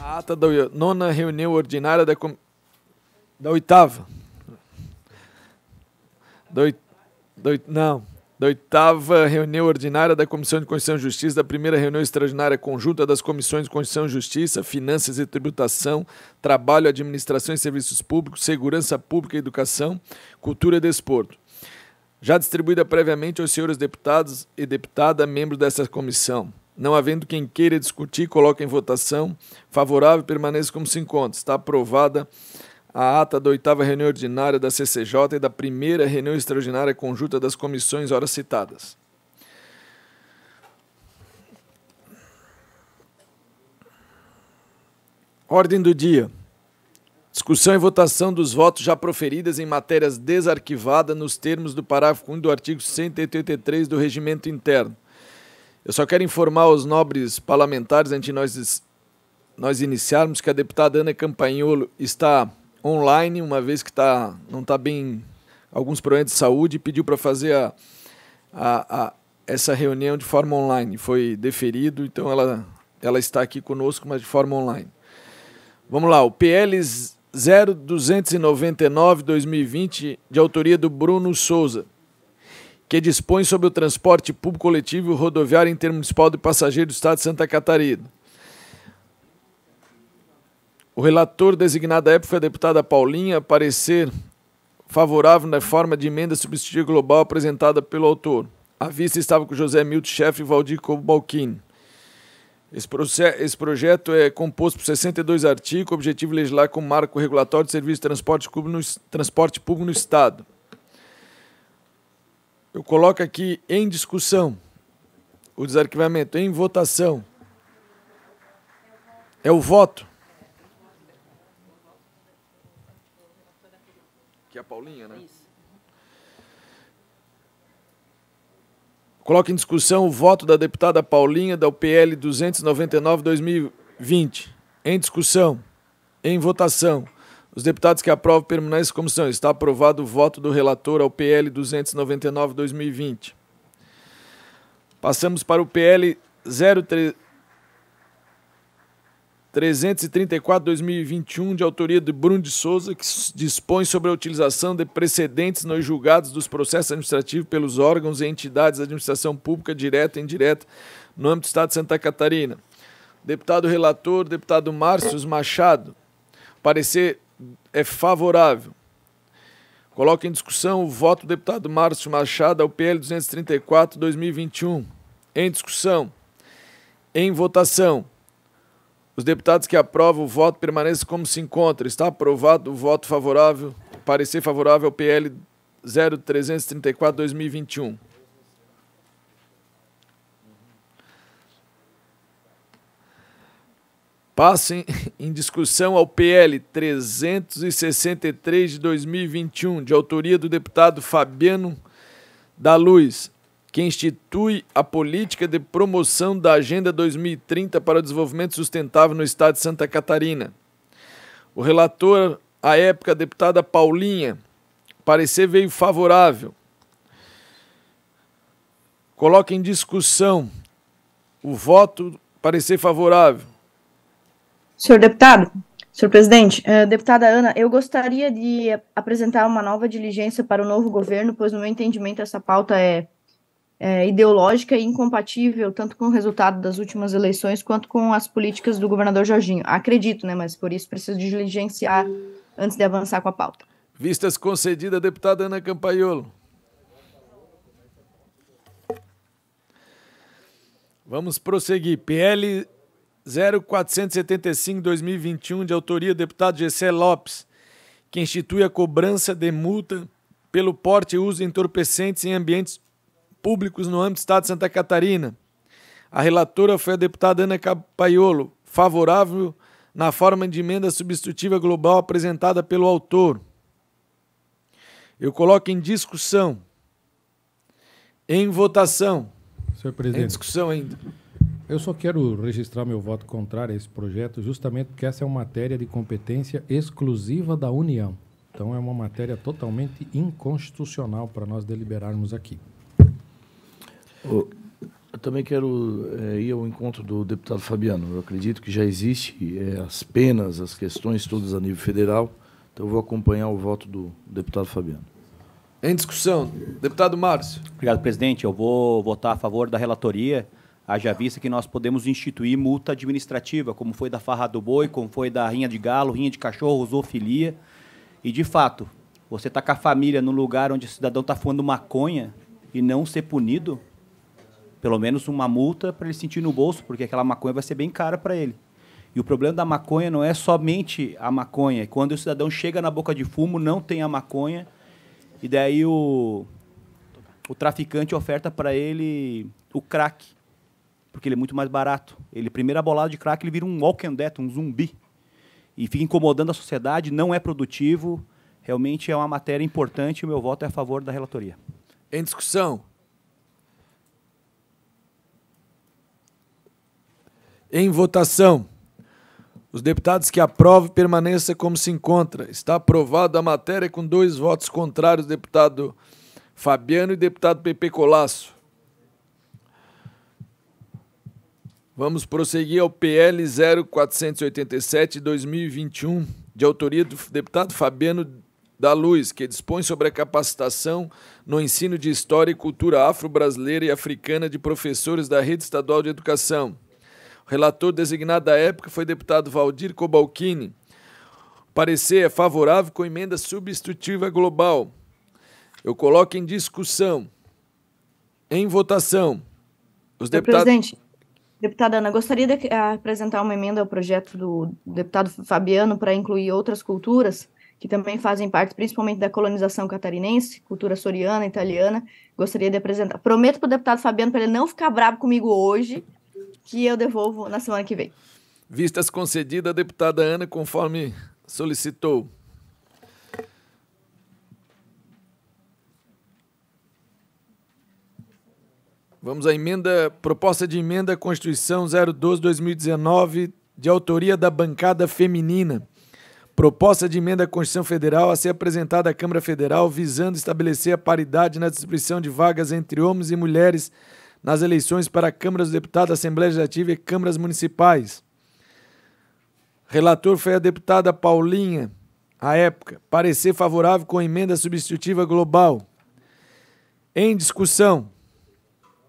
A ata da nona reunião ordinária da, com... da oitava. Da oit... da oit... Não. Da oitava reunião ordinária da Comissão de Constituição e Justiça, da primeira reunião extraordinária conjunta das Comissões de Constituição e Justiça, Finanças e Tributação, Trabalho, Administração e Serviços Públicos, Segurança Pública e Educação, Cultura e Desporto. Já distribuída previamente aos senhores deputados e deputada membros dessa comissão. Não havendo quem queira discutir, coloque em votação. Favorável, permaneça como se encontra. Está aprovada a ata da oitava reunião ordinária da CCJ e da primeira reunião extraordinária conjunta das comissões horas citadas. Ordem do dia. Discussão e votação dos votos já proferidas em matérias desarquivadas nos termos do parágrafo 1 do artigo 183 do Regimento Interno. Eu só quero informar os nobres parlamentares, antes de nós, nós iniciarmos, que a deputada Ana Campanholo está online, uma vez que tá, não está bem alguns problemas de saúde, pediu para fazer a, a, a, essa reunião de forma online. Foi deferido, então ela, ela está aqui conosco, mas de forma online. Vamos lá, o PL 0299-2020, de autoria do Bruno Souza, que dispõe sobre o transporte público coletivo rodoviário intermunicipal de passageiros do Estado de Santa Catarina. O relator designado à época foi a deputada Paulinha, parecer favorável na forma de emenda substitutiva global apresentada pelo autor. A vista estava com José Milton Chefe e Valdir Cobalcini. Esse, esse, projeto é composto por 62 artigos, objetivo legislar com marco regulatório de serviço de transporte público no, transporte público no Estado. Eu coloco aqui em discussão o desarquivamento, em votação. É o voto. Que é a Paulinha, né? Isso. Coloca em discussão o voto da deputada Paulinha da UPL 299-2020. Em discussão. Em votação. Os deputados que aprovam permanecem como são. Está aprovado o voto do relator ao PL 299-2020. Passamos para o PL 03. 334-2021, de autoria de Bruno de Souza, que dispõe sobre a utilização de precedentes nos julgados dos processos administrativos pelos órgãos e entidades da administração pública direta e indireta no âmbito do Estado de Santa Catarina. Deputado relator, deputado Márcio Machado, parecer é favorável. Coloca em discussão o voto do deputado Márcio Machado ao PL 234-2021. Em discussão. Em votação. Os deputados que aprovam o voto permanecem como se encontra. Está aprovado o voto favorável, parecer favorável ao PL 0334-2021. Passem em discussão ao PL 363 de 2021, de autoria do deputado Fabiano da Luz que institui a política de promoção da Agenda 2030 para o Desenvolvimento Sustentável no Estado de Santa Catarina. O relator, à época, a deputada Paulinha, parecer veio favorável. Coloca em discussão o voto parecer favorável. Senhor deputado, senhor presidente, uh, deputada Ana, eu gostaria de apresentar uma nova diligência para o novo governo, pois, no meu entendimento, essa pauta é é, ideológica e incompatível tanto com o resultado das últimas eleições quanto com as políticas do governador Jorginho. Acredito, né? Mas por isso preciso diligenciar antes de avançar com a pauta. Vistas concedidas, deputada Ana Campaiolo. Vamos prosseguir. PL 0475-2021, de autoria do deputado Gessé Lopes, que institui a cobrança de multa pelo porte e uso de entorpecentes em ambientes públicos no âmbito do Estado de Santa Catarina. A relatora foi a deputada Ana Capaiolo, favorável na forma de emenda substitutiva global apresentada pelo autor. Eu coloco em discussão. Em votação. Senhor presidente. Em discussão ainda. Eu só quero registrar meu voto contrário a esse projeto, justamente porque essa é uma matéria de competência exclusiva da União. Então é uma matéria totalmente inconstitucional para nós deliberarmos aqui. Eu também quero é, ir ao encontro do deputado Fabiano. Eu acredito que já existe é, as penas, as questões todas a nível federal. Então eu vou acompanhar o voto do deputado Fabiano. Em discussão, deputado Márcio. Obrigado, presidente. Eu vou votar a favor da relatoria, haja vista que nós podemos instituir multa administrativa, como foi da farra do boi, como foi da rinha de galo, rinha de cachorro, zoofilia. E, de fato, você está com a família no lugar onde o cidadão está fumando maconha e não ser punido, pelo menos uma multa para ele sentir no bolso, porque aquela maconha vai ser bem cara para ele. E o problema da maconha não é somente a maconha. Quando o cidadão chega na boca de fumo, não tem a maconha, e daí o, o traficante oferta para ele o crack, porque ele é muito mais barato. Ele, primeira bolada de crack, ele vira um walking dead, um zumbi. E fica incomodando a sociedade, não é produtivo. Realmente é uma matéria importante e o meu voto é a favor da relatoria. Em discussão. Em votação. Os deputados que aprovam permaneça como se encontra. Está aprovada a matéria com dois votos contrários, deputado Fabiano e deputado Pepe Colasso. Vamos prosseguir ao PL 0487 2021, de autoria do deputado Fabiano da Luz, que dispõe sobre a capacitação no ensino de história e cultura afro-brasileira e africana de professores da Rede Estadual de Educação. O relator designado da época foi o deputado Valdir Cobalcini. O parecer é favorável com emenda substitutiva global. Eu coloco em discussão. Em votação. Os deputados. Presidente, deputada Ana, gostaria de apresentar uma emenda ao projeto do deputado Fabiano para incluir outras culturas que também fazem parte, principalmente da colonização catarinense, cultura soriana, italiana. Gostaria de apresentar. Prometo para o deputado Fabiano para ele não ficar bravo comigo hoje, que eu devolvo na semana que vem. Vistas concedidas, deputada Ana, conforme solicitou. Vamos à emenda, proposta de emenda à Constituição 012-2019, de autoria da bancada feminina. Proposta de emenda à Constituição Federal a ser apresentada à Câmara Federal visando estabelecer a paridade na distribuição de vagas entre homens e mulheres nas eleições para câmaras dos deputados, Assembleia Legislativa e câmaras municipais. Relator foi a deputada Paulinha, à época. Parecer favorável com emenda substitutiva global. Em discussão.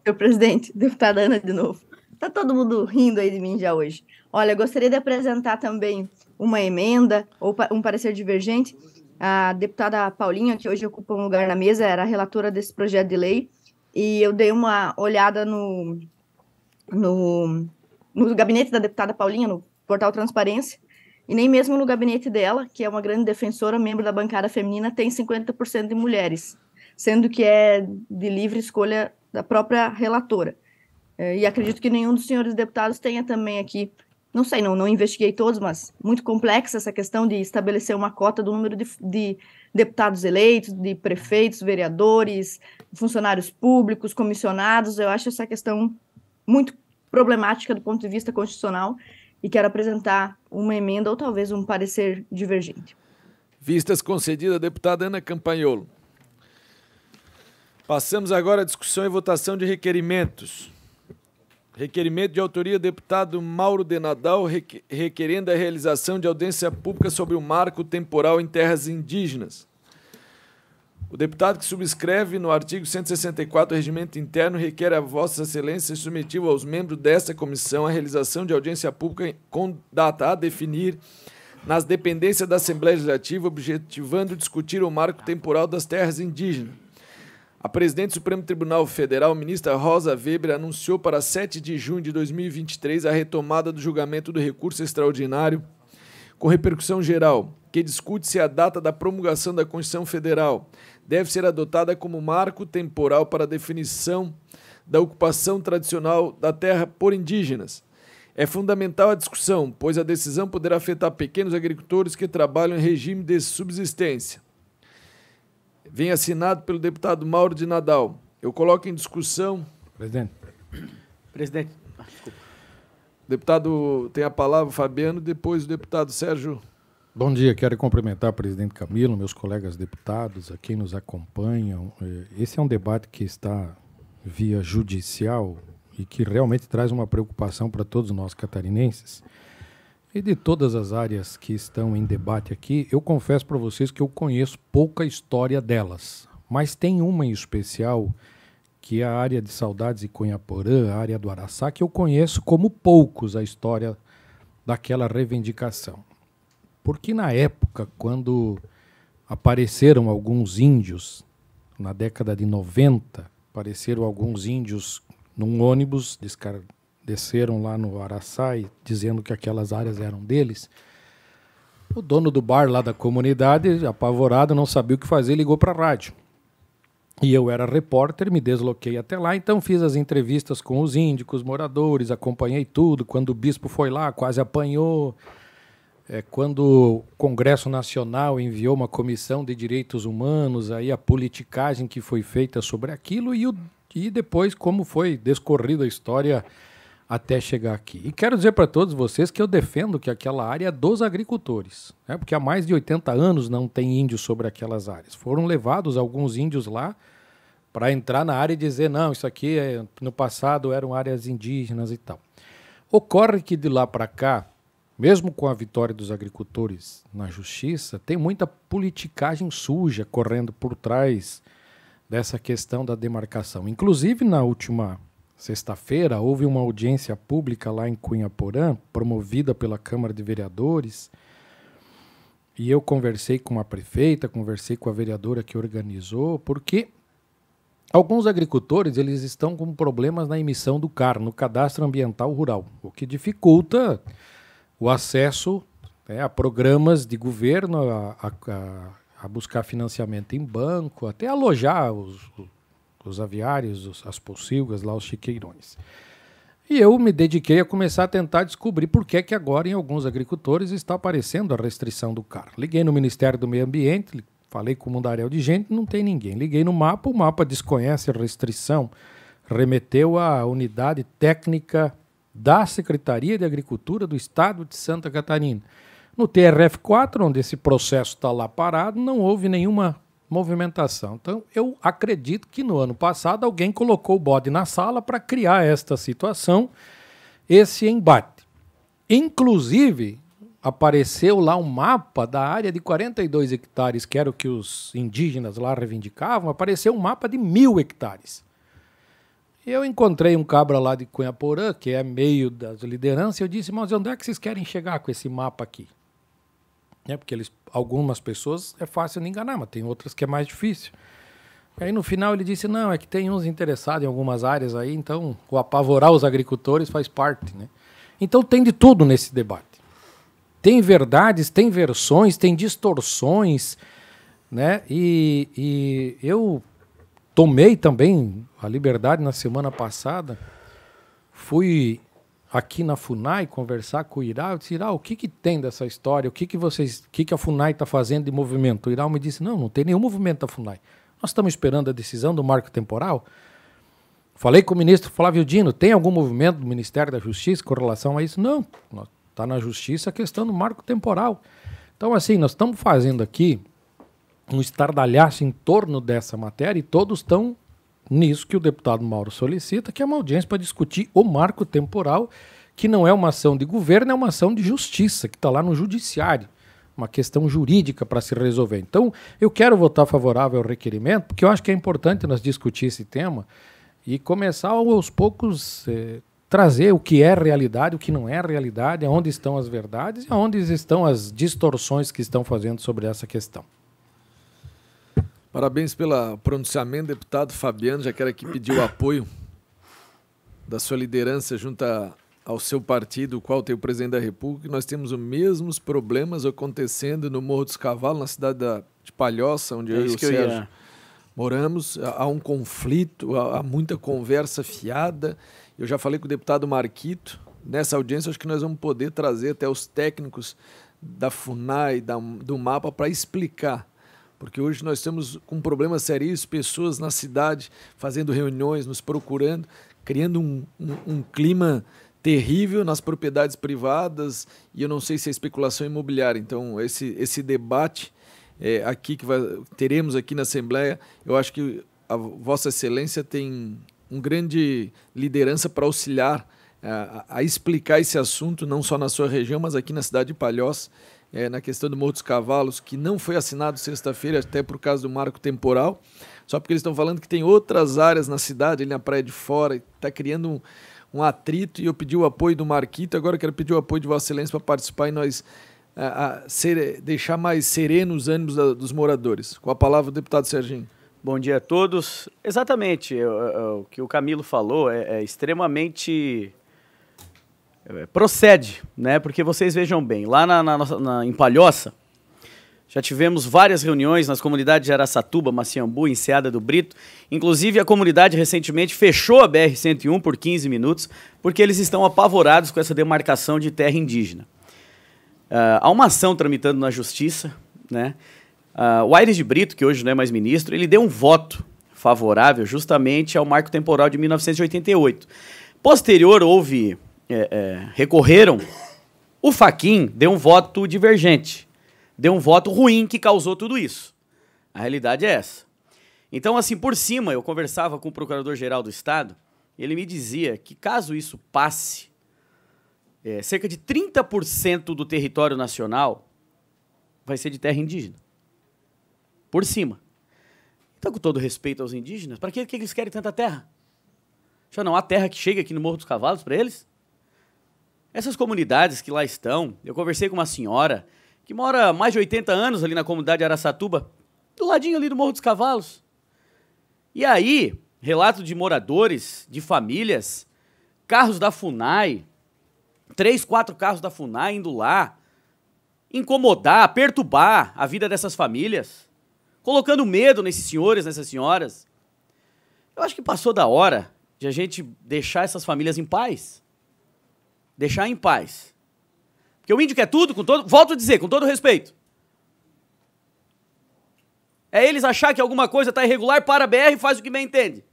Senhor presidente, deputada Ana de novo. Está todo mundo rindo aí de mim já hoje. Olha, gostaria de apresentar também uma emenda ou um parecer divergente. A deputada Paulinha, que hoje ocupa um lugar na mesa, era a relatora desse projeto de lei e eu dei uma olhada no, no, no gabinete da deputada Paulinha, no portal Transparência, e nem mesmo no gabinete dela, que é uma grande defensora, membro da bancada feminina, tem 50% de mulheres, sendo que é de livre escolha da própria relatora. É, e acredito que nenhum dos senhores deputados tenha também aqui, não sei, não, não investiguei todos, mas muito complexa essa questão de estabelecer uma cota do número de, de deputados eleitos, de prefeitos, vereadores, funcionários públicos, comissionados. Eu acho essa questão muito problemática do ponto de vista constitucional e quero apresentar uma emenda ou talvez um parecer divergente. Vistas concedidas à deputada Ana Campanholo. Passamos agora à discussão e votação de requerimentos. Requerimento de autoria do deputado Mauro de Nadal, requerendo a realização de audiência pública sobre o marco temporal em terras indígenas. O deputado que subscreve no artigo 164 do Regimento Interno requer a Vossa Excelência submetido aos membros desta comissão a realização de audiência pública com data a definir nas dependências da Assembleia Legislativa, objetivando discutir o marco temporal das terras indígenas. A presidente do Supremo Tribunal Federal, ministra Rosa Weber, anunciou para 7 de junho de 2023 a retomada do julgamento do recurso extraordinário com repercussão geral, que discute se a data da promulgação da Constituição Federal deve ser adotada como marco temporal para a definição da ocupação tradicional da terra por indígenas. É fundamental a discussão, pois a decisão poderá afetar pequenos agricultores que trabalham em regime de subsistência vem assinado pelo deputado Mauro de Nadal. Eu coloco em discussão. Presidente. Presidente. desculpa. Deputado tem a palavra, Fabiano, depois o deputado Sérgio Bom dia, quero cumprimentar o presidente Camilo, meus colegas deputados, a quem nos acompanham. Eh, esse é um debate que está via judicial e que realmente traz uma preocupação para todos nós catarinenses. E de todas as áreas que estão em debate aqui, eu confesso para vocês que eu conheço pouca história delas, mas tem uma em especial que é a área de Saudades e Cunhaporã, a área do Araçá, que eu conheço como poucos a história daquela reivindicação. Porque na época, quando apareceram alguns índios, na década de 90, apareceram alguns índios num ônibus, desceram lá no Araçai, dizendo que aquelas áreas eram deles. O dono do bar lá da comunidade, apavorado, não sabia o que fazer, ligou para a rádio. E eu era repórter, me desloquei até lá, então fiz as entrevistas com os índios, moradores, acompanhei tudo. Quando o bispo foi lá, quase apanhou. É, quando o Congresso Nacional enviou uma comissão de direitos humanos, aí a politicagem que foi feita sobre aquilo e, o, e depois como foi descorrida a história até chegar aqui. E quero dizer para todos vocês que eu defendo que aquela área é dos agricultores, né? porque há mais de 80 anos não tem índios sobre aquelas áreas. Foram levados alguns índios lá para entrar na área e dizer: não, isso aqui é, no passado eram áreas indígenas e tal. Ocorre que de lá para cá, mesmo com a vitória dos agricultores na justiça, tem muita politicagem suja correndo por trás dessa questão da demarcação. Inclusive, na última Sexta-feira houve uma audiência pública lá em Cunhaporã, promovida pela Câmara de Vereadores. E eu conversei com a prefeita, conversei com a vereadora que organizou, porque alguns agricultores eles estão com problemas na emissão do CAR, no Cadastro Ambiental Rural, o que dificulta o acesso né, a programas de governo, a, a, a, buscar financiamento em banco, até alojar os, os aviários, os, as pocilgas, lá os chiqueirões. E eu me dediquei a começar a tentar descobrir por que, que agora em alguns agricultores está aparecendo a restrição do CAR. Liguei no Ministério do Meio Ambiente, falei com o mundaréu de gente, não tem ninguém. Liguei no mapa, o mapa desconhece a restrição, remeteu à unidade técnica da Secretaria de Agricultura do Estado de Santa Catarina. No TRF4, onde esse processo está lá parado, não houve nenhuma movimentação. Então, eu acredito que no ano passado alguém colocou o bode na sala para criar esta situação, esse embate. Inclusive, apareceu lá um mapa da área de 42 hectares, que era o que os indígenas lá reivindicavam, apareceu um mapa de mil hectares. Eu encontrei um cabra lá de Cunhaporã, que é meio das lideranças, e eu disse, mas onde é que vocês querem chegar com esse mapa aqui? É, porque eles algumas pessoas é fácil de enganar, mas tem outras que é mais difícil. Aí no final ele disse: não, é que tem uns interessados em algumas áreas aí, então o apavorar os agricultores faz parte. Né? Então tem de tudo nesse debate. Tem verdades, tem versões, tem distorções, né? E, e eu tomei também a liberdade na semana passada, fui aqui na FUNAI conversar com o Irá, eu disse, Irá, o que, que tem dessa história? O que, que vocês, o que, que a FUNAI está fazendo de movimento? O Irá me disse, não, não tem nenhum movimento da FUNAI. Nós estamos esperando a decisão do marco temporal. Falei com o ministro Flávio Dino, tem algum movimento do Ministério da Justiça com relação a isso? Não, está na Justiça a questão do marco temporal. Então, assim, nós estamos fazendo aqui um estardalhaço em torno dessa matéria e todos estão nisso que o deputado Mauro solicita, que é uma audiência para discutir o marco temporal, que não é uma ação de governo, é uma ação de justiça, que está lá no judiciário, uma questão jurídica para se resolver. Então, eu quero votar favorável ao requerimento, porque eu acho que é importante nós discutir esse tema e começar aos poucos eh, trazer o que é realidade, o que não é realidade, aonde estão as verdades e aonde estão as distorções que estão fazendo sobre essa questão. Parabéns pelo pronunciamento, deputado Fabiano. Já quero aqui pedir o apoio da sua liderança junto a, ao seu partido, o qual tem o presidente da República. Nós temos os mesmos problemas acontecendo no Morro dos Cavalos, na cidade da, de Palhoça, onde é eu e o Sérgio ia. moramos. Há um conflito, há, há muita conversa fiada. Eu já falei com o deputado Marquito. Nessa audiência, acho que nós vamos poder trazer até os técnicos da FUNAI, da, do MAPA, para explicar porque hoje nós estamos com problemas sérios, pessoas na cidade fazendo reuniões, nos procurando, criando um, um, um clima terrível nas propriedades privadas e eu não sei se é especulação imobiliária. Então, esse, esse debate é, aqui que vai, teremos aqui na Assembleia, eu acho que a Vossa Excelência tem um grande liderança para auxiliar é, a, a, explicar esse assunto, não só na sua região, mas aqui na cidade de Palhoça, é, na questão do Morro dos Cavalos, que não foi assinado sexta-feira, até por causa do marco temporal, só porque eles estão falando que tem outras áreas na cidade, ali na Praia de Fora, está criando um, um, atrito, e eu pedi o apoio do Marquito, agora eu quero pedir o apoio de Vossa Excelência para participar e nós a, a ser, deixar mais serenos os ânimos da, dos moradores. Com a palavra o deputado Serginho. Bom dia a todos. Exatamente, o que o Camilo falou é, é extremamente é, procede, né? Porque vocês vejam bem, lá na, na, na, em Palhoça, já tivemos várias reuniões nas comunidades de Araçatuba, Maciambu, Enseada do Brito. Inclusive, a comunidade recentemente fechou a BR-101 por 15 minutos, porque eles estão apavorados com essa demarcação de terra indígena. Uh, há uma ação tramitando na justiça, né? Uh, o Aires de Brito, que hoje não é mais ministro, ele deu um voto favorável justamente ao marco temporal de 1988. Posterior, houve. É, é, recorreram. O Faquin deu um voto divergente. Deu um voto ruim que causou tudo isso. A realidade é essa. Então, assim, por cima, eu conversava com o Procurador-Geral do Estado, ele me dizia que caso isso passe, é, cerca de 30% do território nacional vai ser de terra indígena por cima. Então, com todo respeito aos indígenas, para que, que eles querem tanta terra? Já não há terra que chegue aqui no Morro dos Cavalos para eles? Essas comunidades que lá estão, eu conversei com uma senhora que mora há mais de 80 anos ali na comunidade de Araçatuba, do ladinho ali do Morro dos Cavalos. E aí, relato de moradores, de famílias, carros da FUNAI, três, quatro carros da FUNAI indo lá, incomodar, perturbar a vida dessas famílias colocando medo nesses senhores, nessas senhoras. Eu acho que passou da hora de a gente deixar essas famílias em paz. Deixar em paz. Porque o índio quer tudo, com todo. Volto a dizer, com todo respeito. É eles achar que alguma coisa está irregular, para a BR e faz o que bem entende.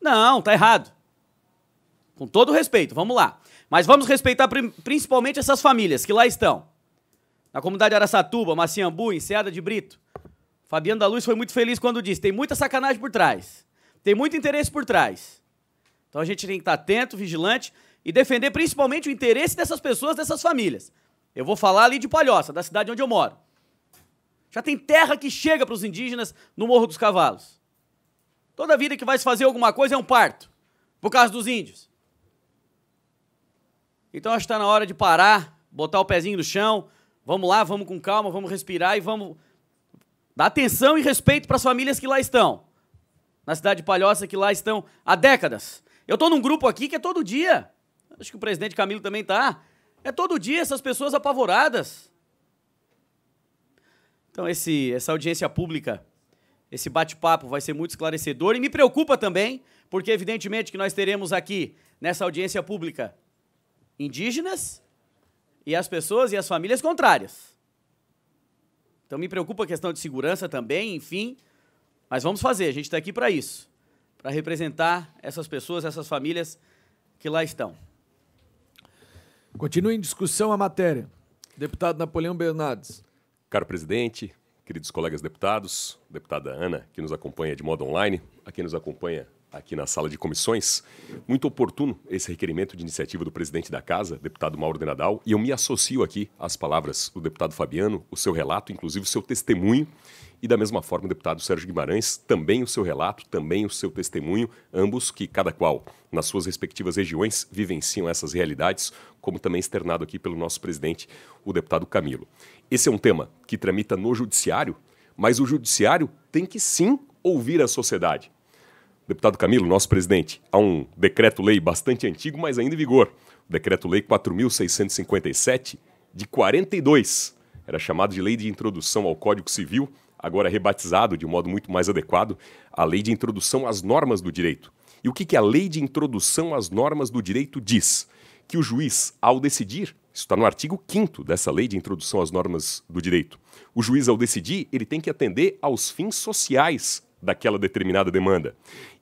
Não, tá errado. Com todo respeito, vamos lá. Mas vamos respeitar principalmente essas famílias que lá estão na comunidade Araçatuba, Maciambu, Enseada de Brito. Fabiano da Luz foi muito feliz quando disse: tem muita sacanagem por trás, tem muito interesse por trás. Então a gente tem que estar atento, vigilante e defender principalmente o interesse dessas pessoas, dessas famílias. Eu vou falar ali de Palhoça, da cidade onde eu moro. Já tem terra que chega para os indígenas no Morro dos Cavalos. Toda vida que vai se fazer alguma coisa é um parto, por causa dos índios. Então acho que está na hora de parar, botar o pezinho no chão, Vamos lá, vamos com calma, vamos respirar e vamos dar atenção e respeito para as famílias que lá estão. Na cidade de Palhoça, que lá estão há décadas. Eu estou num grupo aqui que é todo dia. Acho que o presidente Camilo também está. É todo dia essas pessoas apavoradas. Então, esse, essa audiência pública, esse bate-papo vai ser muito esclarecedor e me preocupa também, porque evidentemente que nós teremos aqui, nessa audiência pública, indígenas e as pessoas e as famílias contrárias. Então me preocupa a questão de segurança também, enfim. Mas vamos fazer, a gente está aqui para isso para representar essas pessoas, essas famílias que lá estão. Continua em discussão a matéria. Deputado Napoleão Bernardes. Caro presidente, queridos colegas deputados, deputada Ana, que nos acompanha de modo online, a quem nos acompanha aqui na sala de comissões. Muito oportuno esse requerimento de iniciativa do presidente da Casa, deputado Mauro de Nadal, e eu me associo aqui às palavras do deputado Fabiano, o seu relato, inclusive o seu testemunho, e da mesma forma o deputado Sérgio Guimarães, também o seu relato, também o seu testemunho, ambos que cada qual nas suas respectivas regiões vivenciam essas realidades, como também externado aqui pelo nosso presidente, o deputado Camilo. Esse é um tema que tramita no judiciário, mas o judiciário tem que sim ouvir a sociedade. Deputado Camilo, nosso presidente, há um decreto-lei bastante antigo, mas ainda em vigor. O decreto-lei 4.657, de 42. Era chamado de Lei de Introdução ao Código Civil, agora rebatizado de um modo muito mais adequado, a Lei de Introdução às Normas do Direito. E o que, que a Lei de Introdução às Normas do Direito diz? Que o juiz, ao decidir, isso está no artigo 5 dessa Lei de Introdução às Normas do Direito, o juiz, ao decidir, ele tem que atender aos fins sociais daquela determinada demanda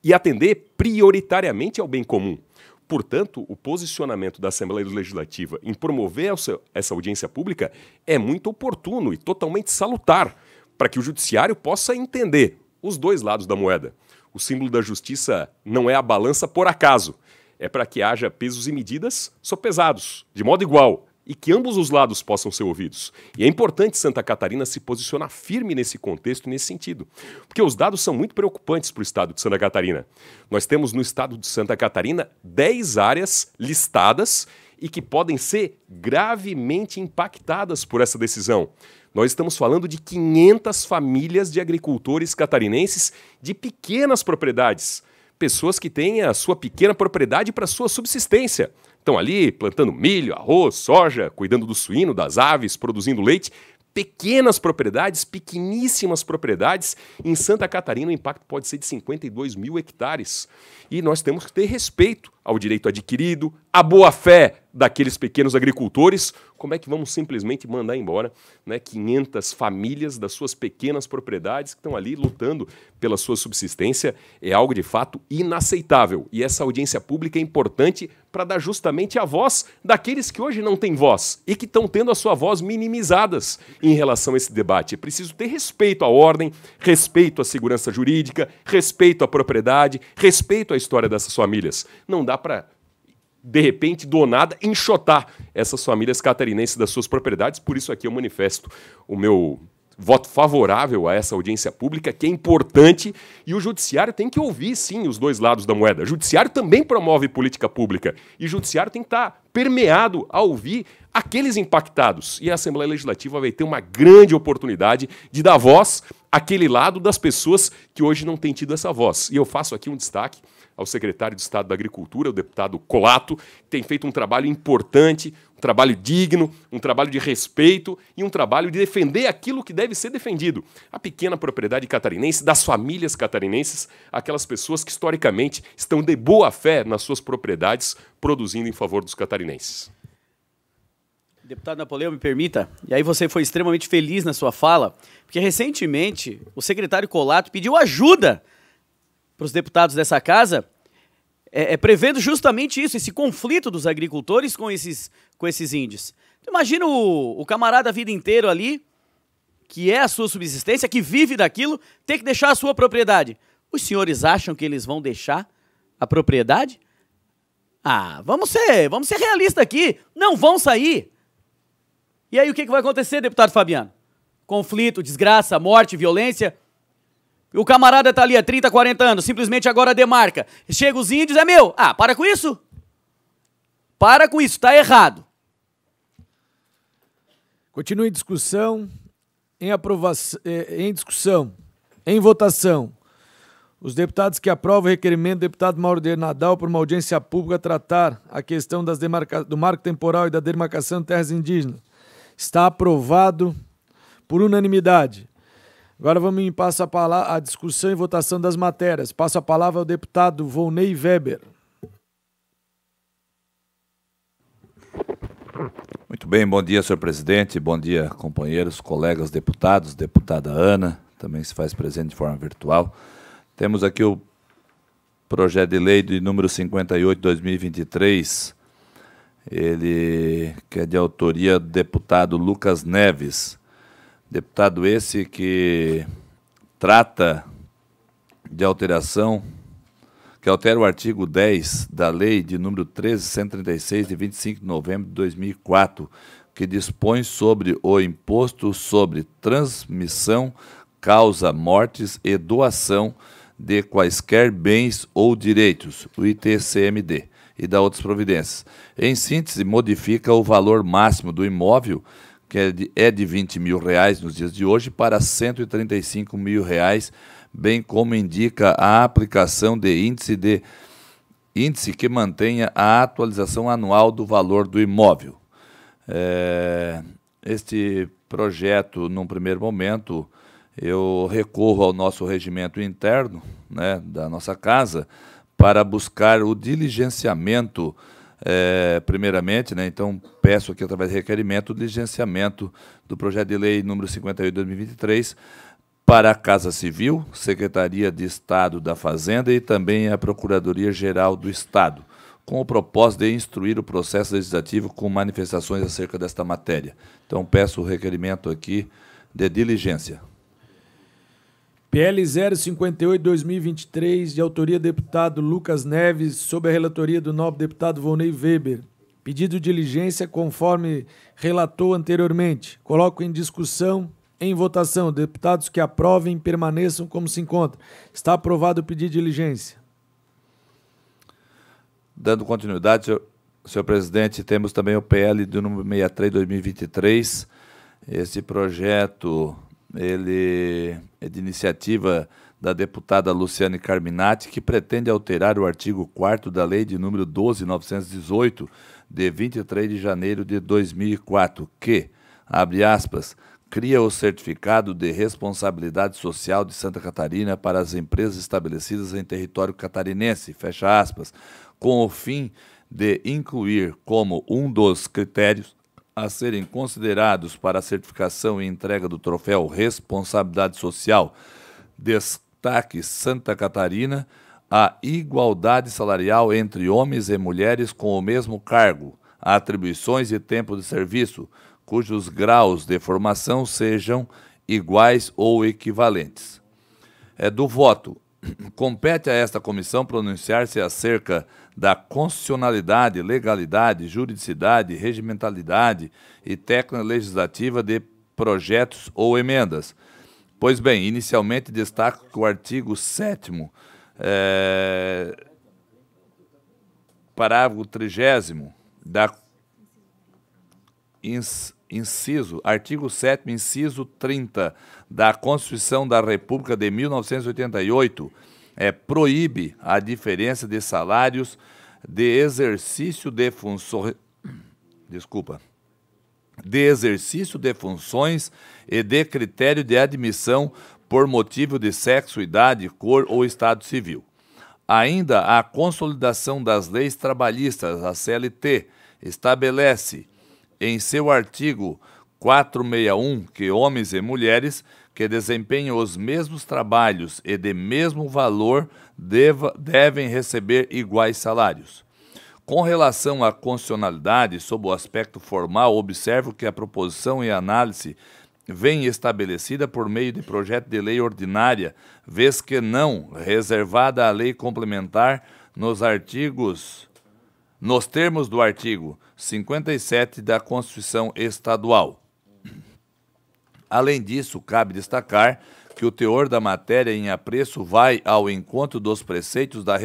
e atender prioritariamente ao bem comum. Portanto, o posicionamento da Assembleia Legislativa em promover essa audiência pública é muito oportuno e totalmente salutar para que o judiciário possa entender os dois lados da moeda. O símbolo da justiça não é a balança por acaso, é para que haja pesos e medidas sopesados, de modo igual, e que ambos os lados possam ser ouvidos. E é importante Santa Catarina se posicionar firme nesse contexto e nesse sentido, porque os dados são muito preocupantes para o estado de Santa Catarina. Nós temos no estado de Santa Catarina 10 áreas listadas e que podem ser gravemente impactadas por essa decisão. Nós estamos falando de 500 famílias de agricultores catarinenses de pequenas propriedades, pessoas que têm a sua pequena propriedade para sua subsistência. Estão ali plantando milho, arroz, soja, cuidando do suíno, das aves, produzindo leite. Pequenas propriedades, pequeníssimas propriedades. Em Santa Catarina, o impacto pode ser de 52 mil hectares. E nós temos que ter respeito ao direito adquirido, à boa-fé daqueles pequenos agricultores, como é que vamos simplesmente mandar embora né, 500 famílias das suas pequenas propriedades que estão ali lutando pela sua subsistência? É algo de fato inaceitável. E essa audiência pública é importante para dar justamente a voz daqueles que hoje não têm voz e que estão tendo a sua voz minimizadas em relação a esse debate. É preciso ter respeito à ordem, respeito à segurança jurídica, respeito à propriedade, respeito à história dessas famílias. Não dá para de repente, do nada, enxotar essas famílias catarinenses das suas propriedades. Por isso aqui eu manifesto o meu voto favorável a essa audiência pública, que é importante, e o judiciário tem que ouvir, sim, os dois lados da moeda. O judiciário também promove política pública, e o judiciário tem que estar permeado a ouvir aqueles impactados. E a Assembleia Legislativa vai ter uma grande oportunidade de dar voz àquele lado das pessoas que hoje não têm tido essa voz. E eu faço aqui um destaque ao secretário de Estado da Agricultura, o deputado Colato, que tem feito um trabalho importante, um trabalho digno, um trabalho de respeito e um trabalho de defender aquilo que deve ser defendido. A pequena propriedade catarinense, das famílias catarinenses, aquelas pessoas que historicamente estão de boa fé nas suas propriedades, produzindo em favor dos catarinenses. Deputado Napoleão, me permita, e aí você foi extremamente feliz na sua fala, porque recentemente o secretário Colato pediu ajuda para os deputados dessa casa, é, é, prevendo justamente isso, esse conflito dos agricultores com esses, com esses índios. Imagina o, o camarada a vida inteira ali, que é a sua subsistência, que vive daquilo, ter que deixar a sua propriedade. Os senhores acham que eles vão deixar a propriedade? Ah, vamos ser, vamos ser realistas aqui. Não vão sair. E aí o que, que vai acontecer, deputado Fabiano? Conflito, desgraça, morte, violência. O camarada tá ali há 30, 40 anos, simplesmente agora demarca. Chega os índios, é meu. Ah, para com isso. Para com isso, tá errado. Continua em discussão, em aprovação, eh, em discussão, em votação. Os deputados que aprovam o requerimento do deputado Mauro de Nadal por uma audiência pública tratar a questão das demarca... do marco temporal e da demarcação de terras indígenas. Está aprovado por unanimidade. Agora vamos em a palavra a discussão e votação das matérias. Passo a palavra ao deputado Volney Weber. Muito bem, bom dia, senhor presidente, bom dia, companheiros, colegas deputados, deputada Ana, também se faz presente de forma virtual. Temos aqui o projeto de lei de número 58 de 2023, ele que é de autoria do deputado Lucas Neves. Deputado esse que trata de alteração, que altera o artigo 10 da lei de número 1336 de 25 de novembro de 2004, que dispõe sobre o imposto sobre transmissão, causa mortes e doação de quaisquer bens ou direitos, o ITCMD, e da outras providências. Em síntese, modifica o valor máximo do imóvel que é de, é de 20 mil reais nos dias de hoje, para 135 mil reais, bem como indica a aplicação de índice de índice que mantenha a atualização anual do valor do imóvel. É, este projeto, num primeiro momento, eu recorro ao nosso regimento interno né, da nossa casa para buscar o diligenciamento é, primeiramente, né, então peço aqui através de requerimento o diligenciamento do projeto de lei número 58 de 2023 para a Casa Civil, Secretaria de Estado da Fazenda e também a Procuradoria Geral do Estado, com o propósito de instruir o processo legislativo com manifestações acerca desta matéria. Então, peço o requerimento aqui de diligência. PL 058-2023, de autoria do deputado Lucas Neves, sob a relatoria do nobre deputado Volney Weber. Pedido de diligência conforme relatou anteriormente. Coloco em discussão, em votação. Deputados que aprovem permaneçam como se encontram. Está aprovado o pedido de diligência. Dando continuidade, senhor, senhor presidente, temos também o PL do número 63-2023. Esse projeto ele é de iniciativa da deputada Luciane Carminati, que pretende alterar o artigo 4 da Lei de número 12.918, de 23 de janeiro de 2004, que, abre aspas, cria o certificado de responsabilidade social de Santa Catarina para as empresas estabelecidas em território catarinense, fecha aspas, com o fim de incluir como um dos critérios a serem considerados para a certificação e entrega do troféu Responsabilidade Social Destaque Santa Catarina a igualdade salarial entre homens e mulheres com o mesmo cargo, atribuições e tempo de serviço, cujos graus de formação sejam iguais ou equivalentes. É do voto. Compete a esta comissão pronunciar-se acerca da constitucionalidade, legalidade, juridicidade, regimentalidade e técnica legislativa de projetos ou emendas. Pois bem, inicialmente destaco que o artigo 7 é, parágrafo 30 da inciso, artigo 7 inciso 30 da Constituição da República de 1988 é, proíbe a diferença de salários de exercício de funções. Desculpa. De exercício de funções e de critério de admissão por motivo de sexo, idade, cor ou estado civil. Ainda a consolidação das leis trabalhistas, a CLT, estabelece em seu artigo 461 que homens e mulheres que desempenham os mesmos trabalhos e de mesmo valor deva, devem receber iguais salários. Com relação à constitucionalidade, sob o aspecto formal, observo que a proposição e análise vem estabelecida por meio de projeto de lei ordinária, vez que não reservada à lei complementar nos artigos nos termos do artigo 57 da Constituição Estadual. Além disso, cabe destacar que o teor da matéria em apreço vai ao encontro dos preceitos da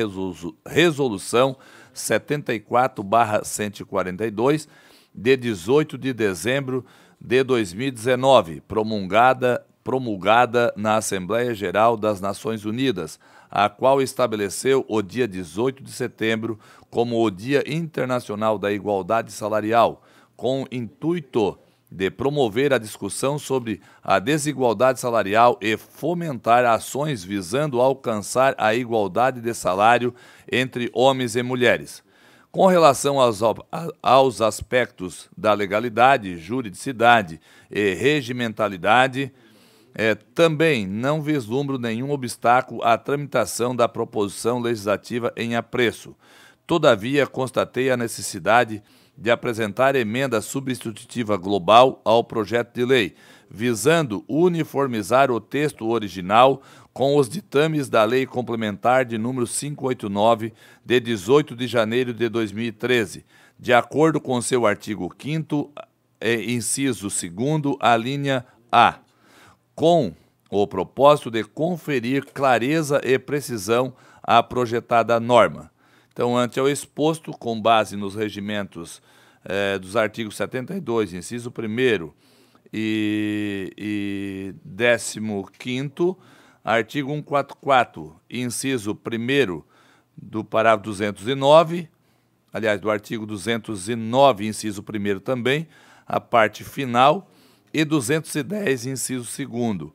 Resolução 74-142, de 18 de dezembro de 2019, promulgada, promulgada na Assembleia Geral das Nações Unidas, a qual estabeleceu o dia 18 de setembro como o Dia Internacional da Igualdade Salarial, com intuito de promover a discussão sobre a desigualdade salarial e fomentar ações visando alcançar a igualdade de salário entre homens e mulheres. Com relação aos, aos aspectos da legalidade, juridicidade e regimentalidade, é, também não vislumbro nenhum obstáculo à tramitação da proposição legislativa em apreço. Todavia, constatei a necessidade de apresentar emenda substitutiva global ao projeto de lei, visando uniformizar o texto original com os ditames da Lei Complementar de número 589, de 18 de janeiro de 2013, de acordo com seu artigo 5 inciso 2 a linha A, com o propósito de conferir clareza e precisão à projetada norma. Então, ante ao exposto, com base nos regimentos eh, dos artigos 72, inciso 1 e, e 15, artigo 144, inciso 1 do parágrafo 209, aliás, do artigo 209, inciso 1 também, a parte final, e 210, inciso 2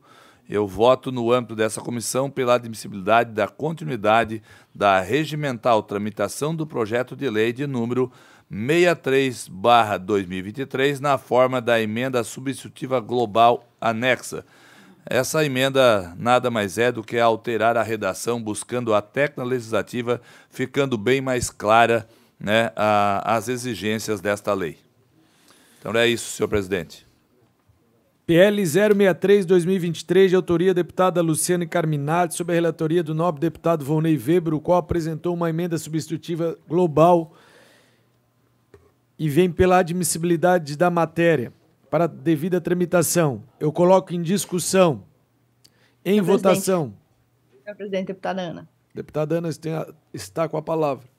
eu voto no âmbito dessa comissão pela admissibilidade da continuidade da regimental tramitação do projeto de lei de número 63/2023 na forma da emenda substitutiva global anexa. Essa emenda nada mais é do que alterar a redação buscando a técnica legislativa, ficando bem mais clara né, a, as exigências desta lei. Então é isso, senhor presidente. PL 063-2023, de autoria da deputada Luciane Carminati, sob a relatoria do nobre deputado Volney Weber, o qual apresentou uma emenda substitutiva global e vem pela admissibilidade da matéria para devida tramitação. Eu coloco em discussão, em Senhor votação. Senhor presidente, deputada Ana. Deputada Ana está com a palavra.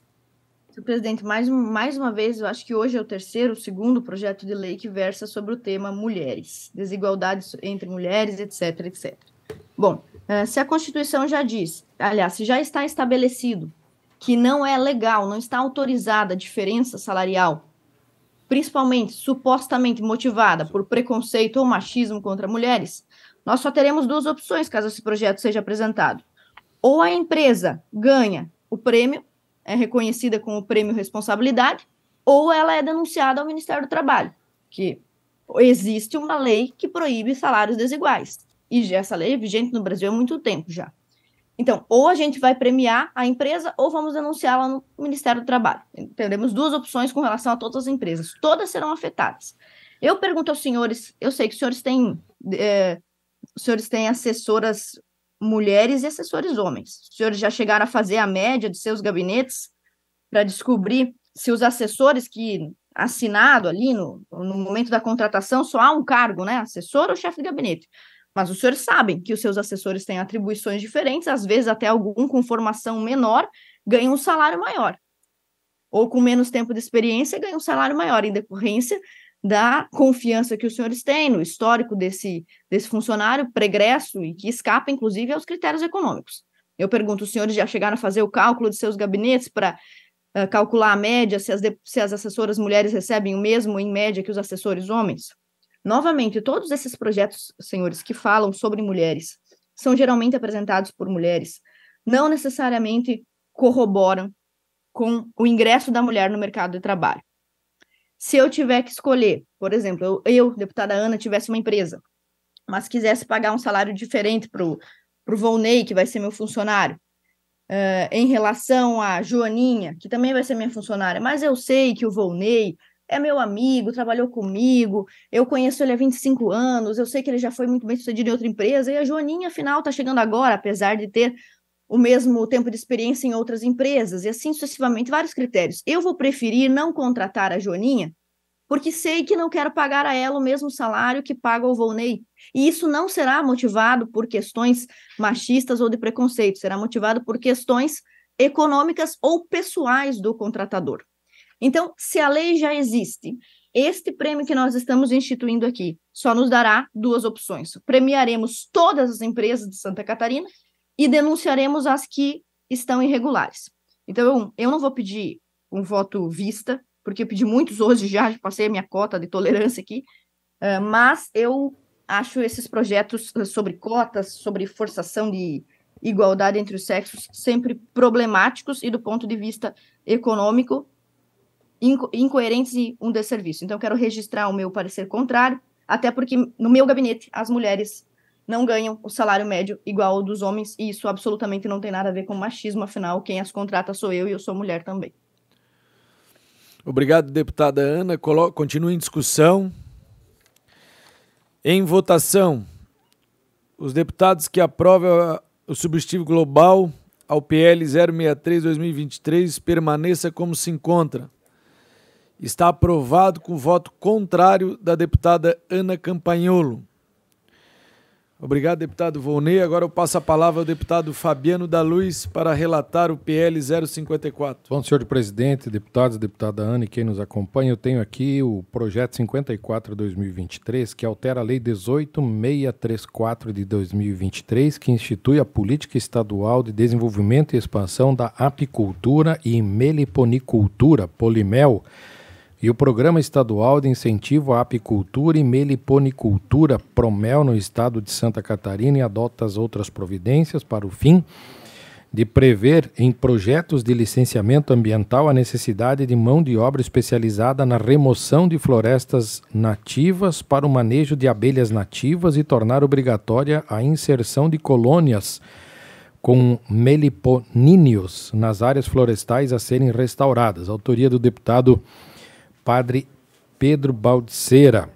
Senhor presidente, mais, mais uma vez, eu acho que hoje é o terceiro, o segundo projeto de lei que versa sobre o tema mulheres, desigualdades entre mulheres, etc, etc. Bom, eh, se a Constituição já diz, aliás, se já está estabelecido que não é legal, não está autorizada a diferença salarial, principalmente supostamente motivada por preconceito ou machismo contra mulheres, nós só teremos duas opções caso esse projeto seja apresentado. Ou a empresa ganha o prêmio é reconhecida com o prêmio responsabilidade, ou ela é denunciada ao Ministério do Trabalho, que existe uma lei que proíbe salários desiguais. E essa lei é vigente no Brasil há muito tempo já. Então, ou a gente vai premiar a empresa ou vamos denunciá-la no Ministério do Trabalho. Teremos duas opções com relação a todas as empresas. Todas serão afetadas. Eu pergunto aos senhores, eu sei que os senhores têm, é, os senhores têm assessoras mulheres e assessores homens. Os senhores já chegaram a fazer a média de seus gabinetes para descobrir se os assessores que assinado ali no, no momento da contratação só há um cargo, né? Assessor ou chefe de gabinete. Mas os senhores sabem que os seus assessores têm atribuições diferentes, às vezes até algum com formação menor ganha um salário maior. Ou com menos tempo de experiência ganha um salário maior, em decorrência da confiança que os senhores têm no histórico desse, desse funcionário pregresso e que escapa, inclusive, aos critérios econômicos. Eu pergunto, os senhores já chegaram a fazer o cálculo de seus gabinetes para uh, calcular a média, se as, de, se as assessoras mulheres recebem o mesmo, em média, que os assessores homens? Novamente, todos esses projetos, senhores, que falam sobre mulheres, são geralmente apresentados por mulheres, não necessariamente corroboram com o ingresso da mulher no mercado de trabalho. Se eu tiver que escolher, por exemplo, eu, eu deputada Ana, tivesse uma empresa, mas quisesse pagar um salário diferente para o Volney, que vai ser meu funcionário, uh, em relação à Joaninha, que também vai ser minha funcionária, mas eu sei que o Volney é meu amigo, trabalhou comigo, eu conheço ele há 25 anos, eu sei que ele já foi muito bem sucedido em outra empresa, e a Joaninha, afinal, está chegando agora, apesar de ter o mesmo tempo de experiência em outras empresas, e assim sucessivamente, vários critérios. Eu vou preferir não contratar a Joaninha, porque sei que não quero pagar a ela o mesmo salário que paga o Volney. E isso não será motivado por questões machistas ou de preconceito, será motivado por questões econômicas ou pessoais do contratador. Então, se a lei já existe, este prêmio que nós estamos instituindo aqui só nos dará duas opções. Premiaremos todas as empresas de Santa Catarina e denunciaremos as que estão irregulares. Então, eu não vou pedir um voto vista, porque eu pedi muitos hoje já, passei a minha cota de tolerância aqui, uh, mas eu acho esses projetos sobre cotas, sobre forçação de igualdade entre os sexos, sempre problemáticos e, do ponto de vista econômico, inco incoerentes e um desserviço. Então, quero registrar o meu parecer contrário, até porque no meu gabinete as mulheres não ganham o salário médio igual ao dos homens, e isso absolutamente não tem nada a ver com machismo, afinal, quem as contrata sou eu e eu sou mulher também. Obrigado, deputada Ana. Colo continua em discussão. Em votação, os deputados que aprovam o substitutivo global ao PL 063-2023 permaneça como se encontra. Está aprovado com voto contrário da deputada Ana Campagnolo. Obrigado, deputado Volney. Agora eu passo a palavra ao deputado Fabiano da Luz para relatar o PL 054. Bom, senhor presidente, deputados, deputada Ana e quem nos acompanha, eu tenho aqui o projeto 54-2023, que altera a lei 18634 de 2023, que institui a política estadual de desenvolvimento e expansão da apicultura e meliponicultura, Polimel, e o Programa Estadual de Incentivo à Apicultura e Meliponicultura, PROMEL, no estado de Santa Catarina, e adota as outras providências para o fim de prever em projetos de licenciamento ambiental a necessidade de mão de obra especializada na remoção de florestas nativas para o manejo de abelhas nativas e tornar obrigatória a inserção de colônias com meliponíneos nas áreas florestais a serem restauradas. Autoria do deputado Padre Pedro Baldiceira.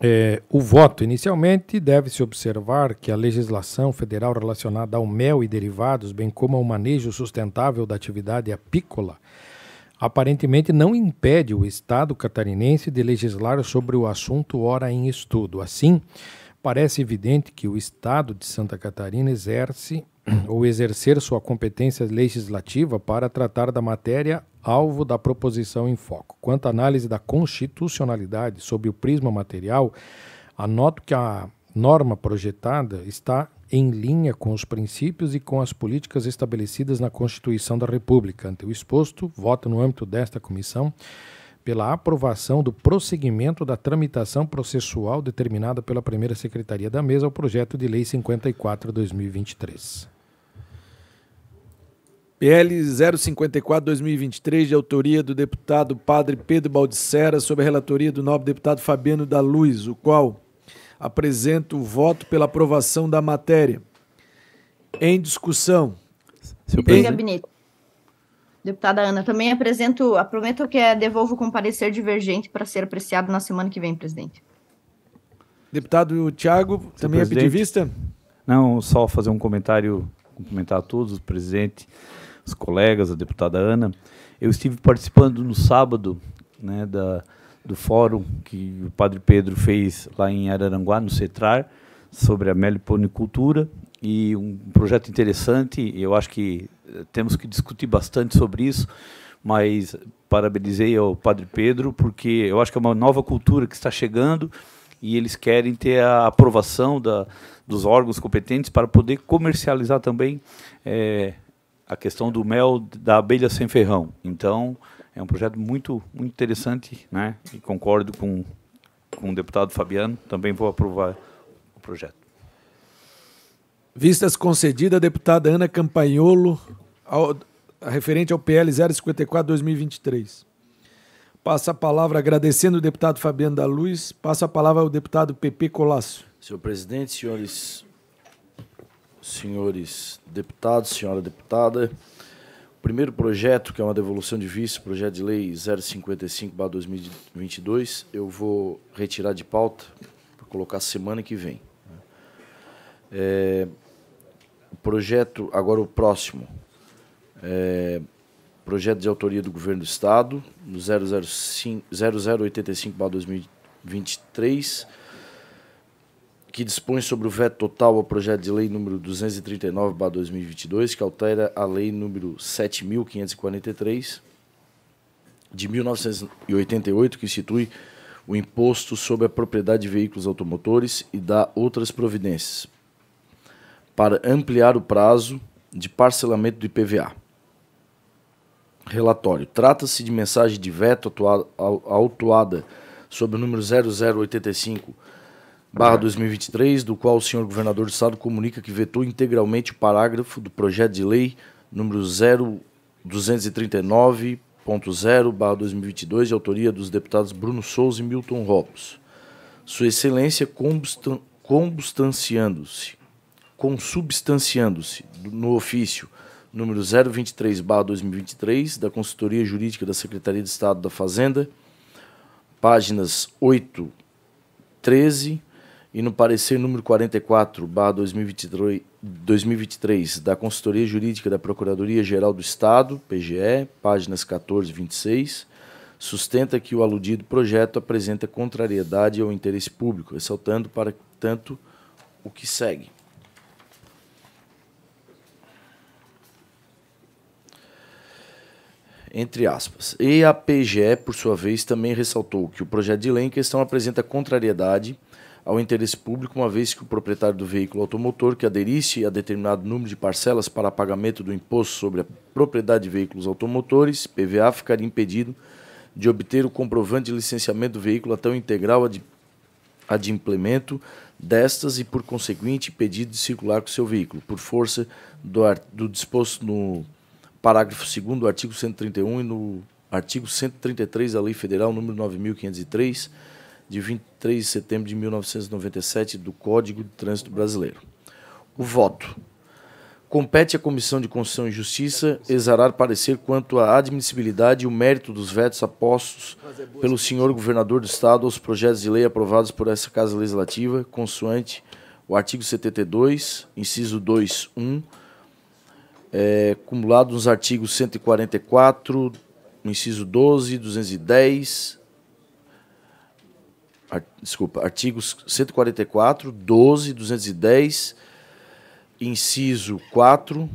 É, o voto, inicialmente, deve-se observar que a legislação federal relacionada ao mel e derivados, bem como ao manejo sustentável da atividade apícola, aparentemente não impede o Estado catarinense de legislar sobre o assunto ora em estudo. Assim, parece evidente que o Estado de Santa Catarina exerce ou exercer sua competência legislativa para tratar da matéria alvo da proposição em foco. Quanto à análise da constitucionalidade sob o prisma material, anoto que a norma projetada está em linha com os princípios e com as políticas estabelecidas na Constituição da República. Ante o exposto, voto no âmbito desta comissão pela aprovação do prosseguimento da tramitação processual determinada pela primeira secretaria da mesa ao projeto de lei 54/2023. PL 054-2023, de autoria do deputado Padre Pedro Baldissera, sob a relatoria do nobre deputado Fabiano da Luz, o qual apresenta o voto pela aprovação da matéria. Em discussão. Em gabinete. Deputada Ana, também apresento, prometo que é, devolvo com parecer divergente para ser apreciado na semana que vem, presidente. Deputado Tiago, também presidente, é pedir vista? Não, só fazer um comentário, cumprimentar a todos, presidente os colegas, a deputada Ana. Eu estive participando no sábado né, da, do fórum que o Padre Pedro fez lá em Araranguá, no CETRAR, sobre a meliponicultura, e um projeto interessante, eu acho que eh, temos que discutir bastante sobre isso, mas parabenizei ao Padre Pedro, porque eu acho que é uma nova cultura que está chegando, e eles querem ter a aprovação da, dos órgãos competentes para poder comercializar também é, a questão do mel da abelha sem ferrão. Então, é um projeto muito, muito interessante, né? E concordo com, com o deputado Fabiano, também vou aprovar o projeto. Vistas concedidas, deputada Ana Campanholo, ao, referente ao PL 054-2023. Passa a palavra, agradecendo o deputado Fabiano da Luz, passa a palavra ao deputado Pepe Colasso. Senhor presidente, senhores senhores deputados, senhora deputada. O primeiro projeto, que é uma devolução de vice, projeto de lei 055-2022, eu vou retirar de pauta para colocar semana que vem. É, o projeto, agora o próximo, é, projeto de autoria do Governo do Estado, no 0085-2023, que dispõe sobre o veto total ao projeto de lei número 239/2022, que altera a lei número 7543 de 1988, que institui o imposto sobre a propriedade de veículos automotores e dá outras providências para ampliar o prazo de parcelamento do IPVA. Relatório. Trata-se de mensagem de veto autuada sob o número 0085 barra 2023, do qual o senhor governador do estado comunica que vetou integralmente o parágrafo do projeto de lei número 0239.0 barra 2022, de autoria dos deputados Bruno Souza e Milton Robles. Sua excelência combustan combustanciando-se, consubstanciando-se no ofício número 023 barra 2023 da Consultoria Jurídica da Secretaria de Estado da Fazenda, páginas 8, 13 e no parecer número 44, barra 2023, 2023, da Consultoria Jurídica da Procuradoria-Geral do Estado, PGE, páginas 14 e 26, sustenta que o aludido projeto apresenta contrariedade ao interesse público, ressaltando, para tanto, o que segue. Entre aspas. E a PGE, por sua vez, também ressaltou que o projeto de lei em questão apresenta contrariedade ao interesse público, uma vez que o proprietário do veículo automotor que aderisse a determinado número de parcelas para pagamento do imposto sobre a propriedade de veículos automotores, PVA, ficaria impedido de obter o comprovante de licenciamento do veículo até o integral ad, adimplemento destas e, por conseguinte, impedido de circular com seu veículo, por força do, do disposto no parágrafo 2 do artigo 131 e no artigo 133 da Lei Federal número 9503 de 23 de setembro de 1997 do Código de Trânsito Brasileiro. O voto. Compete à Comissão de Constituição e Justiça exarar parecer quanto à admissibilidade e o mérito dos vetos apostos pelo senhor governador do Estado aos projetos de lei aprovados por essa Casa Legislativa, consoante o artigo 72, inciso 2, 1, é, acumulado nos artigos 144, inciso 12, 210, art, desculpa, artigos 144, 12, 210, inciso 4,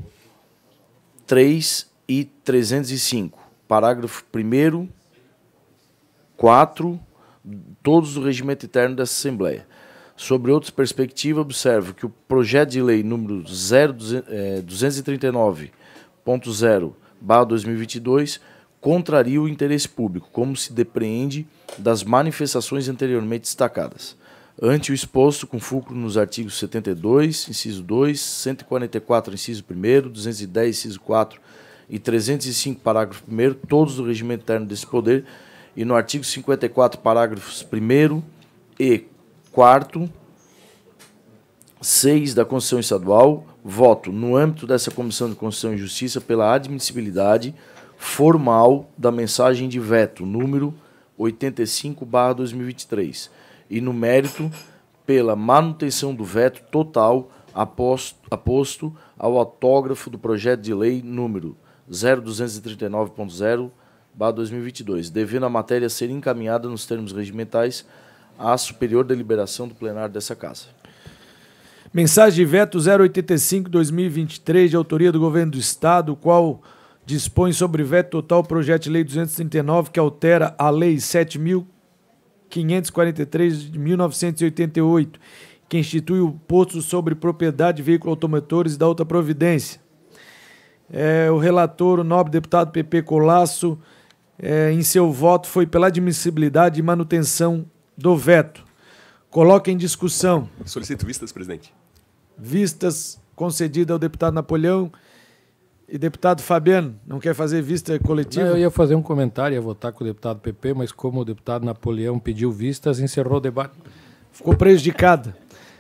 3 e 305. Parágrafo 1 4, todos do regimento interno dessa Assembleia. Sobre outras perspectivas, observo que o projeto de lei número 239.0/2022 contraria o interesse público, como se depreende das manifestações anteriormente destacadas. Ante o exposto, com fulcro nos artigos 72, inciso 2, 144, inciso 1, 210, inciso 4 e 305, parágrafo 1, todos do regimento interno desse poder, e no artigo 54, parágrafos 1 e 4, 6 da Constituição Estadual, voto no âmbito dessa Comissão de Constituição e Justiça pela admissibilidade formal da mensagem de veto número 85/2023 e no mérito pela manutenção do veto total aposto, aposto ao autógrafo do projeto de lei número 0239.0/2022, devendo a matéria ser encaminhada nos termos regimentais à superior deliberação do plenário dessa casa. Mensagem de veto 085-2023, de autoria do Governo do Estado, qual dispõe sobre veto total ao projeto de lei 239, que altera a Lei 7.543 de 1988, que institui o posto sobre propriedade de veículos automotores da outra providência. É, o relator, o nobre deputado PP Colasso, é, em seu voto foi pela admissibilidade e manutenção do veto. Coloca em discussão. Solicito vistas, presidente. Vistas concedidas ao deputado Napoleão. E deputado Fabiano, não quer fazer vista coletiva? Não, eu ia fazer um comentário, ia votar com o deputado PP, mas como o deputado Napoleão pediu vistas, encerrou o debate. Ficou prejudicada.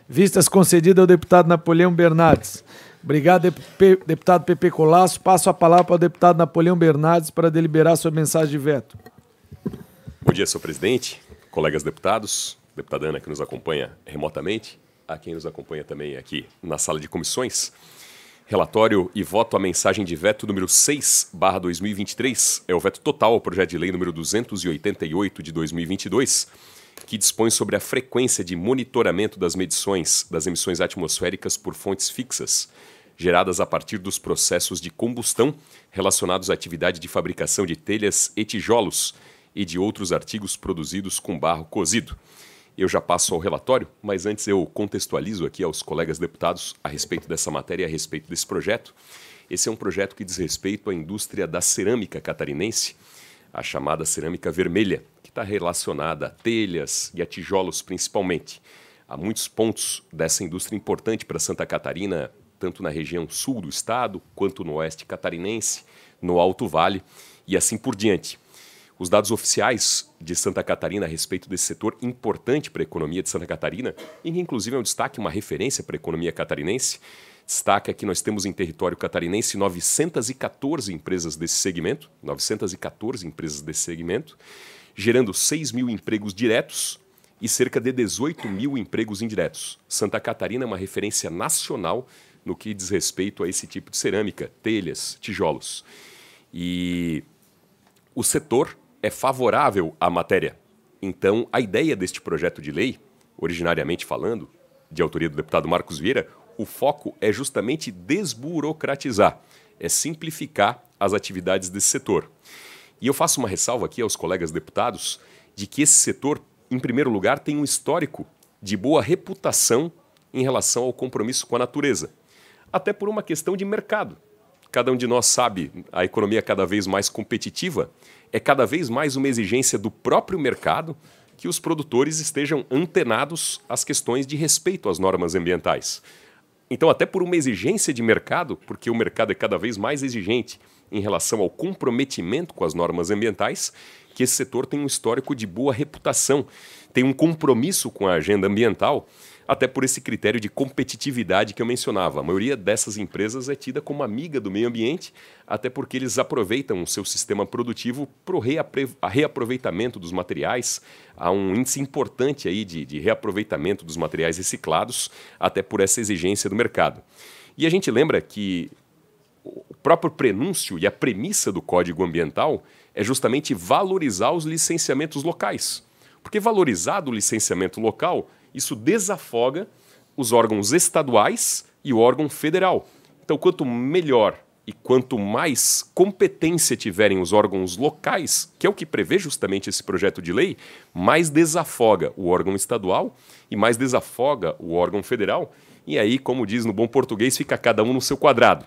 Vistas concedidas ao deputado Napoleão Bernardes. Obrigado, deputado PP Colasso. Passo a palavra para o deputado Napoleão Bernardes para deliberar sua mensagem de veto. Bom dia, senhor presidente, colegas deputados, deputada Ana que nos acompanha remotamente, a quem nos acompanha também aqui na sala de comissões. Relatório e voto à mensagem de veto número 6, barra 2023, é o veto total ao projeto de lei número 288 de 2022, que dispõe sobre a frequência de monitoramento das medições das emissões atmosféricas por fontes fixas, geradas a partir dos processos de combustão relacionados à atividade de fabricação de telhas e tijolos e de outros artigos produzidos com barro cozido eu já passo ao relatório, mas antes eu contextualizo aqui aos colegas deputados a respeito dessa matéria a respeito desse projeto. Esse é um projeto que diz respeito à indústria da cerâmica catarinense, a chamada cerâmica vermelha, que está relacionada a telhas e a tijolos principalmente. Há muitos pontos dessa indústria importante para Santa Catarina, tanto na região sul do estado, quanto no oeste catarinense, no Alto Vale e assim por diante. Os dados oficiais de Santa Catarina a respeito desse setor importante para a economia de Santa Catarina, e que inclusive é um destaque, uma referência para a economia catarinense, destaca que nós temos em território catarinense 914 empresas desse segmento, 914 empresas desse segmento, gerando 6 mil empregos diretos e cerca de 18 mil empregos indiretos. Santa Catarina é uma referência nacional no que diz respeito a esse tipo de cerâmica, telhas, tijolos. E o setor é favorável à matéria. Então, a ideia deste projeto de lei, originariamente falando, de autoria do deputado Marcos Vieira, o foco é justamente desburocratizar, é simplificar as atividades desse setor. E eu faço uma ressalva aqui aos colegas deputados de que esse setor, em primeiro lugar, tem um histórico de boa reputação em relação ao compromisso com a natureza, até por uma questão de mercado. Cada um de nós sabe, a economia é cada vez mais competitiva é cada vez mais uma exigência do próprio mercado que os produtores estejam antenados às questões de respeito às normas ambientais. Então, até por uma exigência de mercado, porque o mercado é cada vez mais exigente em relação ao comprometimento com as normas ambientais, que esse setor tem um histórico de boa reputação, tem um compromisso com a agenda ambiental, até por esse critério de competitividade que eu mencionava. A maioria dessas empresas é tida como amiga do meio ambiente, até porque eles aproveitam o seu sistema produtivo para o reaproveitamento dos materiais. Há um índice importante aí de, de reaproveitamento dos materiais reciclados, até por essa exigência do mercado. E a gente lembra que o próprio prenúncio e a premissa do Código Ambiental é justamente valorizar os licenciamentos locais. Porque valorizado o licenciamento local, isso desafoga os órgãos estaduais e o órgão federal. Então, quanto melhor e quanto mais competência tiverem os órgãos locais, que é o que prevê justamente esse projeto de lei, mais desafoga o órgão estadual e mais desafoga o órgão federal. E aí, como diz no bom português, fica cada um no seu quadrado.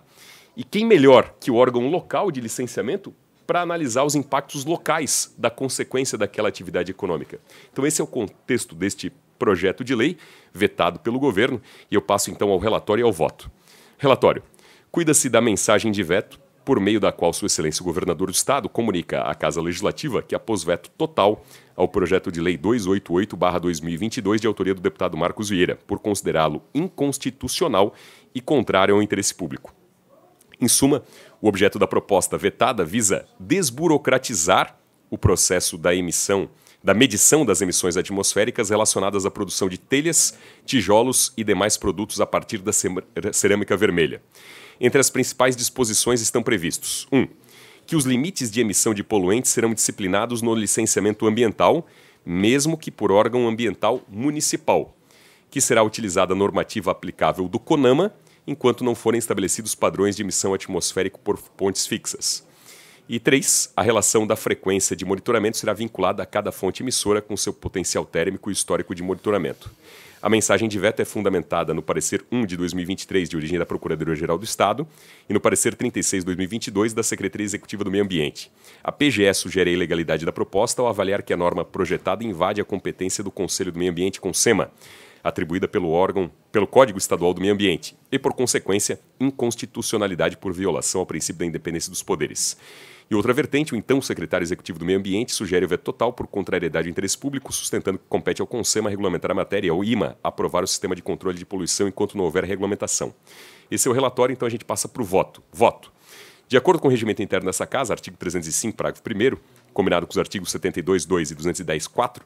E quem melhor que o órgão local de licenciamento para analisar os impactos locais da consequência daquela atividade econômica. Então, esse é o contexto deste projeto de lei, vetado pelo governo, e eu passo então ao relatório e ao voto. Relatório. Cuida-se da mensagem de veto, por meio da qual Sua Excelência o Governador do Estado comunica à Casa Legislativa que após veto total ao projeto de lei 288-2022 de autoria do deputado Marcos Vieira, por considerá-lo inconstitucional e contrário ao interesse público. Em suma, o objeto da proposta vetada visa desburocratizar o processo da emissão, da medição das emissões atmosféricas relacionadas à produção de telhas, tijolos e demais produtos a partir da cerâmica vermelha. Entre as principais disposições estão previstos: 1. Um, que os limites de emissão de poluentes serão disciplinados no licenciamento ambiental, mesmo que por órgão ambiental municipal, que será utilizada a normativa aplicável do CONAMA enquanto não forem estabelecidos padrões de emissão atmosférica por pontes fixas. E três, a relação da frequência de monitoramento será vinculada a cada fonte emissora com seu potencial térmico e histórico de monitoramento. A mensagem de veto é fundamentada no parecer 1 de 2023, de origem da Procuradoria-Geral do Estado, e no parecer 36 de 2022 da Secretaria Executiva do Meio Ambiente. A PGE sugere a ilegalidade da proposta ao avaliar que a norma projetada invade a competência do Conselho do Meio Ambiente com SEMA, atribuída pelo órgão, pelo Código Estadual do Meio Ambiente, e, por consequência, inconstitucionalidade por violação ao princípio da independência dos poderes. E outra vertente, o então secretário executivo do Meio Ambiente sugere o veto total por contrariedade ao interesse público, sustentando que compete ao CONSEMA regulamentar a matéria, ao IMA aprovar o sistema de controle de poluição enquanto não houver regulamentação. Esse é o relatório, então a gente passa para o voto. Voto. De acordo com o regimento interno dessa Casa, artigo 305, parágrafo 1 combinado com os artigos 72, 2 e 210, 4,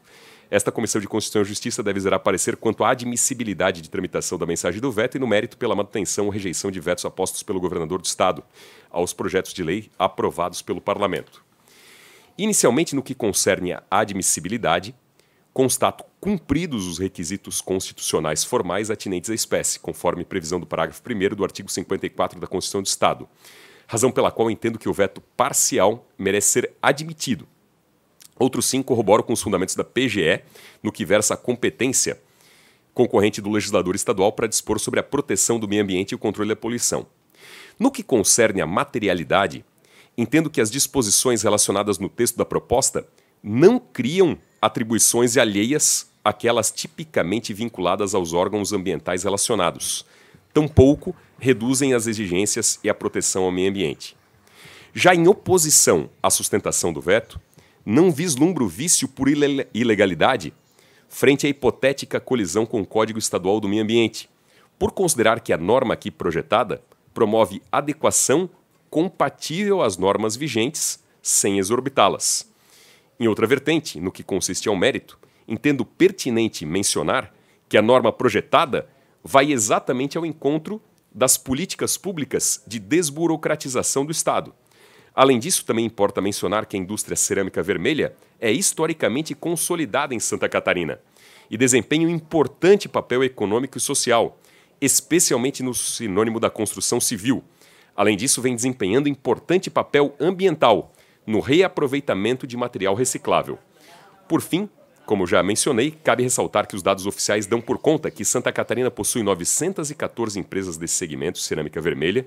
esta Comissão de Constituição e Justiça deve zerar parecer quanto à admissibilidade de tramitação da mensagem do veto e no mérito pela manutenção ou rejeição de vetos apostos pelo governador do Estado aos projetos de lei aprovados pelo Parlamento. Inicialmente, no que concerne à admissibilidade, constato cumpridos os requisitos constitucionais formais atinentes à espécie, conforme previsão do parágrafo 1 do artigo 54 da Constituição do Estado, razão pela qual entendo que o veto parcial merece ser admitido Outros cinco corroboram com os fundamentos da PGE, no que versa a competência concorrente do legislador estadual para dispor sobre a proteção do meio ambiente e o controle da poluição. No que concerne à materialidade, entendo que as disposições relacionadas no texto da proposta não criam atribuições alheias àquelas tipicamente vinculadas aos órgãos ambientais relacionados, tampouco reduzem as exigências e a proteção ao meio ambiente. Já em oposição à sustentação do veto, não vislumbro vício por ilegalidade frente à hipotética colisão com o Código Estadual do Meio Ambiente, por considerar que a norma aqui projetada promove adequação compatível às normas vigentes, sem exorbitá-las. Em outra vertente, no que consiste ao mérito, entendo pertinente mencionar que a norma projetada vai exatamente ao encontro das políticas públicas de desburocratização do Estado, Além disso, também importa mencionar que a indústria cerâmica vermelha é historicamente consolidada em Santa Catarina e desempenha um importante papel econômico e social, especialmente no sinônimo da construção civil. Além disso, vem desempenhando importante papel ambiental no reaproveitamento de material reciclável. Por fim, como já mencionei, cabe ressaltar que os dados oficiais dão por conta que Santa Catarina possui 914 empresas desse segmento, cerâmica vermelha,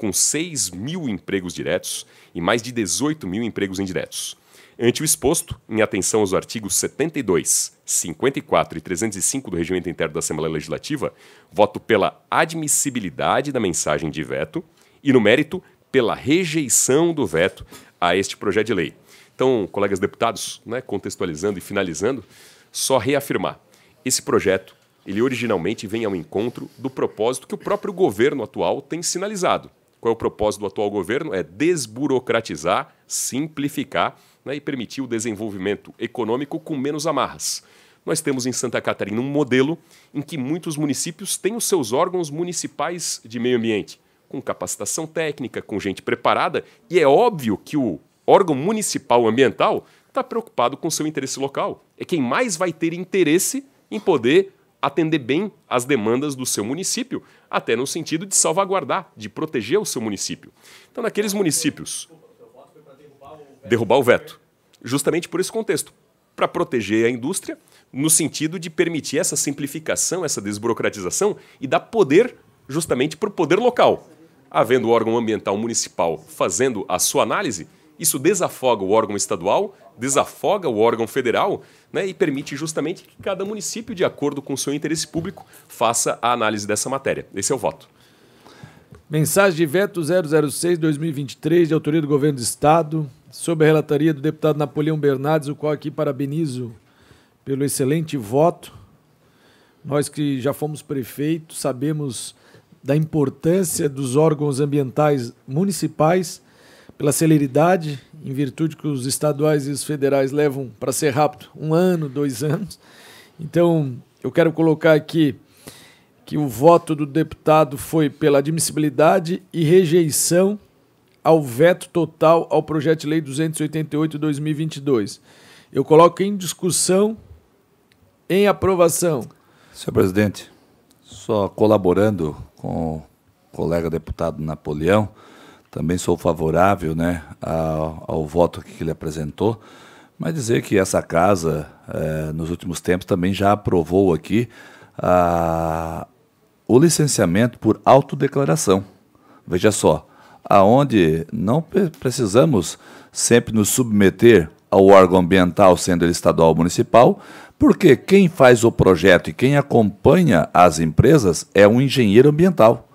com 6 mil empregos diretos e mais de 18 mil empregos indiretos. Ante o exposto, em atenção aos artigos 72, 54 e 305 do Regimento Interno da Assembleia Legislativa, voto pela admissibilidade da mensagem de veto e, no mérito, pela rejeição do veto a este projeto de lei. Então, colegas deputados, né, contextualizando e finalizando, só reafirmar: esse projeto ele originalmente vem ao encontro do propósito que o próprio governo atual tem sinalizado. Qual é o propósito do atual governo? É desburocratizar, simplificar né, e permitir o desenvolvimento econômico com menos amarras. Nós temos em Santa Catarina um modelo em que muitos municípios têm os seus órgãos municipais de meio ambiente, com capacitação técnica, com gente preparada, e é óbvio que o órgão municipal ambiental está preocupado com o seu interesse local. É quem mais vai ter interesse em poder atender bem às demandas do seu município, até no sentido de salvaguardar, de proteger o seu município. Então, naqueles municípios. Derrubar o veto. Justamente por esse contexto. Para proteger a indústria, no sentido de permitir essa simplificação, essa desburocratização e dar poder justamente para o poder local. Havendo o órgão ambiental municipal fazendo a sua análise, isso desafoga o órgão estadual, desafoga o órgão federal né, e permite justamente que cada município, de acordo com o seu interesse público, faça a análise dessa matéria. Esse é o voto. Mensagem de veto 006-2023, de autoria do Governo do Estado, sob a relatoria do deputado Napoleão Bernardes, o qual aqui parabenizo pelo excelente voto. Nós que já fomos prefeitos sabemos da importância dos órgãos ambientais municipais, pela celeridade, em virtude que os estaduais e os federais levam para ser rápido um ano, dois anos. Então, eu quero colocar aqui que o voto do deputado foi pela admissibilidade e rejeição ao veto total ao projeto de lei 288/2022. Eu coloco em discussão em aprovação. Senhor presidente, só colaborando com o colega deputado Napoleão, também sou favorável né, ao, ao voto que ele apresentou, mas dizer que essa casa, eh, nos últimos tempos, também já aprovou aqui o licenciamento por autodeclaração. Veja só, aonde não precisamos sempre nos submeter ao órgão ambiental, sendo ele estadual ou municipal, porque quem faz o projeto e quem acompanha as empresas é um engenheiro ambiental.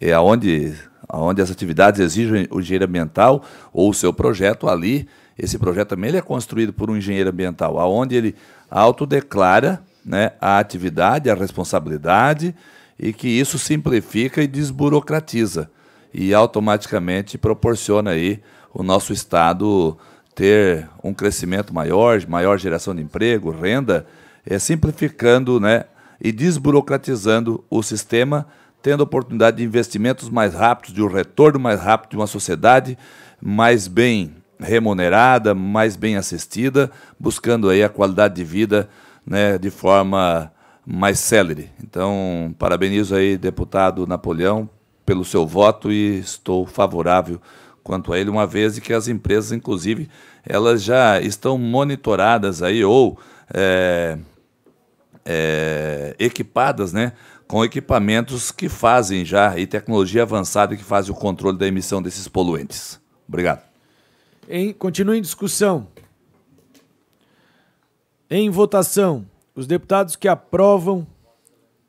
É onde, onde as atividades exigem o engenheiro ambiental ou o seu projeto ali, esse projeto também ele é construído por um engenheiro ambiental, aonde ele autodeclara né, a atividade, a responsabilidade e que isso simplifica e desburocratiza. E automaticamente proporciona aí o nosso estado ter um crescimento maior, maior geração de emprego, renda, é, simplificando né, e desburocratizando o sistema, tendo oportunidade de investimentos mais rápidos, de um retorno mais rápido de uma sociedade mais bem remunerada, mais bem assistida, buscando aí a qualidade de vida né, de forma mais célere. Então, parabenizo aí, deputado Napoleão, pelo seu voto e estou favorável quanto a ele, uma vez que as empresas, inclusive, elas já estão monitoradas aí ou é, é, equipadas, né, com equipamentos que fazem já e tecnologia avançada que fazem o controle da emissão desses poluentes. Obrigado. Em, continua em discussão. Em votação, os deputados que aprovam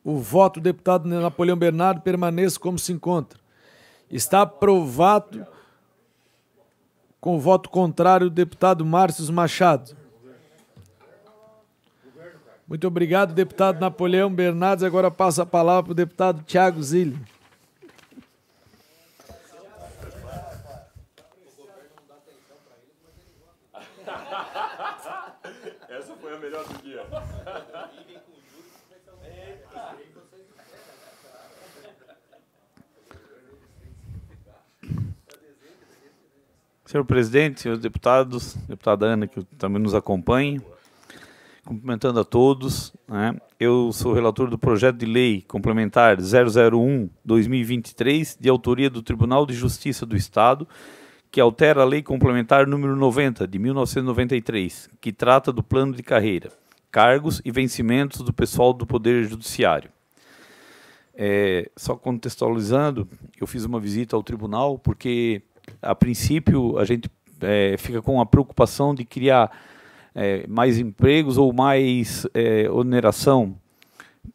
o voto do deputado Napoleão Bernardo permaneçam como se encontra. Está aprovado com o voto contrário do deputado Márcio Machado. Muito obrigado, deputado Napoleão Bernardes. Agora passa a palavra para o deputado Tiago Zilli. Essa foi a melhor do dia. Senhor presidente, senhores deputados, deputada Ana, que também nos acompanha, cumprimentando a todos. Né? Eu sou relator do projeto de lei complementar 001-2023, de autoria do Tribunal de Justiça do Estado, que altera a lei complementar número 90, de 1993, que trata do plano de carreira, cargos e vencimentos do pessoal do Poder Judiciário. É, só contextualizando, eu fiz uma visita ao tribunal porque a princípio, a gente é, fica com a preocupação de criar é, mais empregos ou mais é, oneração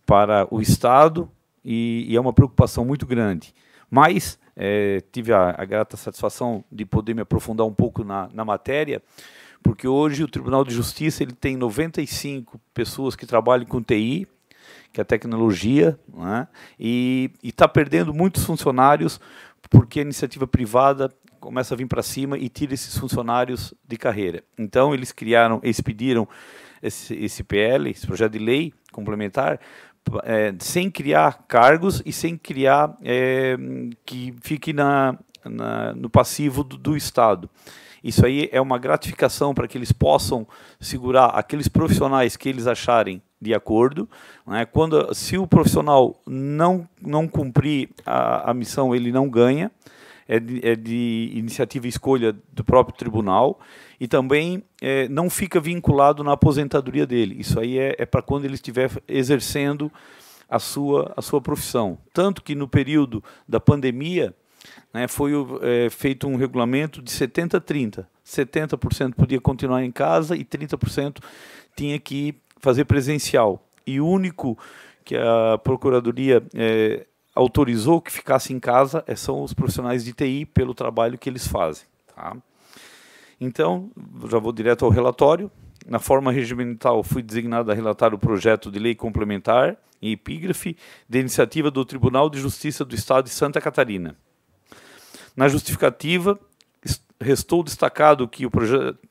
para o Estado e, e, é uma preocupação muito grande. Mas é, tive a, a, grata satisfação de poder me aprofundar um pouco na, na matéria, porque hoje o Tribunal de Justiça ele tem 95 pessoas que trabalham com TI, que é a tecnologia, né? e está perdendo muitos funcionários porque a iniciativa privada começa a vir para cima e tira esses funcionários de carreira. Então eles criaram, eles pediram esse, esse PL, esse projeto de lei complementar, é, sem criar cargos e sem criar é, que fique na, na no passivo do, do Estado. Isso aí é uma gratificação para que eles possam segurar aqueles profissionais que eles acharem de acordo. Né? Quando, se o profissional não, não cumprir a, a missão, ele não ganha. É de, é de, iniciativa e escolha do próprio tribunal e também é, não fica vinculado na aposentadoria dele. Isso aí é, é para quando ele estiver exercendo a sua, a sua profissão. Tanto que no período da pandemia, né, foi é, feito um regulamento de 70-30. 70%, podia continuar em casa e 30% tinha que fazer presencial. E o único que a Procuradoria é, autorizou que ficasse em casa é, são os profissionais de TI pelo trabalho que eles fazem. Tá? Então, já vou direto ao relatório. Na forma regimental, fui designado a relatar o projeto de lei complementar em epígrafe de iniciativa do Tribunal de Justiça do Estado de Santa Catarina. Na justificativa, restou destacado que o,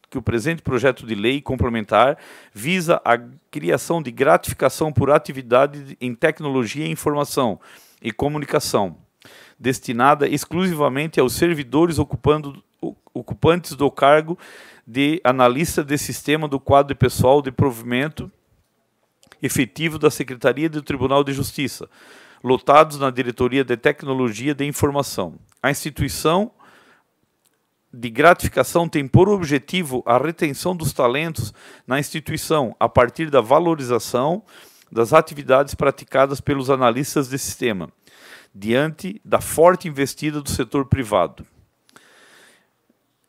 que o presente projeto de lei complementar visa a criação de gratificação por atividade em tecnologia e informação e comunicação, destinada exclusivamente aos servidores ocupando, ocupantes do cargo de analista de sistema do quadro pessoal de provimento efetivo da Secretaria do Tribunal de Justiça, lotados na Diretoria de Tecnologia de Informação. A instituição de gratificação tem por objetivo a retenção dos talentos na instituição a partir da valorização das atividades praticadas pelos analistas de sistema, diante da forte investida do setor privado.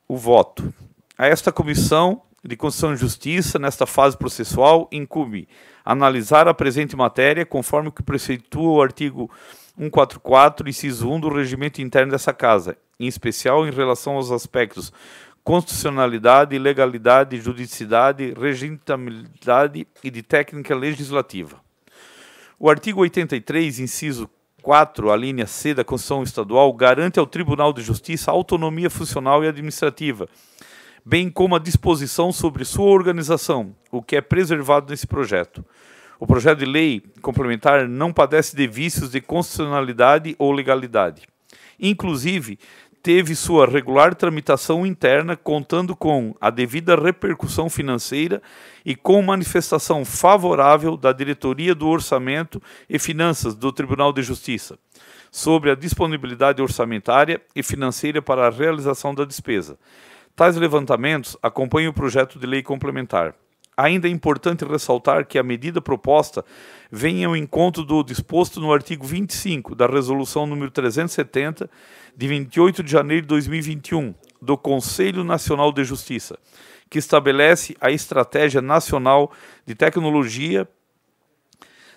O voto. A esta comissão de Constituição e Justiça, nesta fase processual, incumbe analisar a presente matéria conforme o que preceitua o artigo 144, inciso 1 do regimento interno dessa Casa, em especial em relação aos aspectos constitucionalidade, legalidade, judicidade, regimentabilidade e de técnica legislativa. O artigo 83, inciso 4, a linha C da Constituição Estadual, garante ao Tribunal de Justiça autonomia funcional e administrativa, bem como a disposição sobre sua organização, o que é preservado nesse projeto. O projeto de lei complementar não padece de vícios de constitucionalidade ou legalidade. Inclusive, teve sua regular tramitação interna, contando com a devida repercussão financeira e com manifestação favorável da Diretoria do Orçamento e Finanças do Tribunal de Justiça sobre a disponibilidade orçamentária e financeira para a realização da despesa. Tais levantamentos acompanham o projeto de lei complementar. Ainda é importante ressaltar que a medida proposta vem ao encontro do disposto no artigo 25 da Resolução número 370, de 28 de janeiro de 2021, do Conselho Nacional de Justiça, que estabelece a Estratégia Nacional de Tecnologia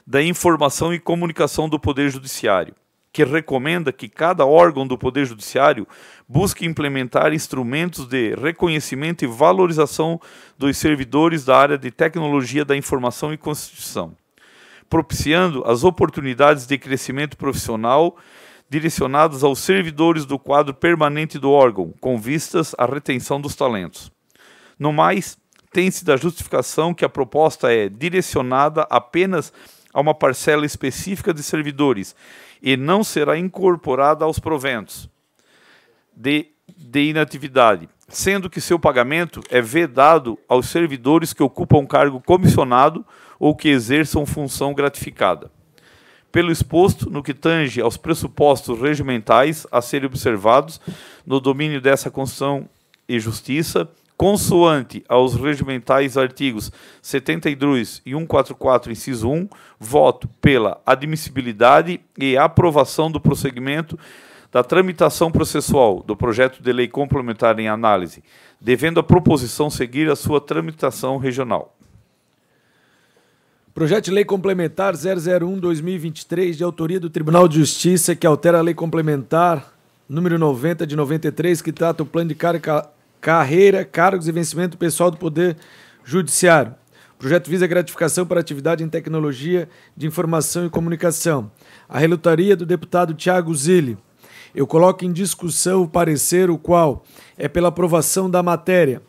da Informação e Comunicação do Poder Judiciário que recomenda que cada órgão do Poder Judiciário busque implementar instrumentos de reconhecimento e valorização dos servidores da área de tecnologia da informação e constituição, propiciando as oportunidades de crescimento profissional direcionadas aos servidores do quadro permanente do órgão, com vistas à retenção dos talentos. No mais, tem-se da justificação que a proposta é direcionada apenas a uma parcela específica de servidores e não será incorporada aos proventos de, de inatividade, sendo que seu pagamento é vedado aos servidores que ocupam cargo comissionado ou que exerçam função gratificada. Pelo exposto, no que tange aos pressupostos regimentais a serem observados no domínio dessa Constituição e Justiça, consoante aos regimentais artigos 72 e 144, inciso 1, voto pela admissibilidade e aprovação do prosseguimento da tramitação processual do projeto de lei complementar em análise, devendo a proposição seguir a sua tramitação regional. Projeto de Lei Complementar 001-2023, de autoria do Tribunal de Justiça, que altera a Lei Complementar número 90 de 93, que trata o plano de carga carreira, cargos e vencimento pessoal do Poder Judiciário. O projeto visa gratificação para atividade em tecnologia de informação e comunicação. A relutaria do deputado Tiago Zilli. Eu coloco em discussão o parecer, o qual é pela aprovação da matéria.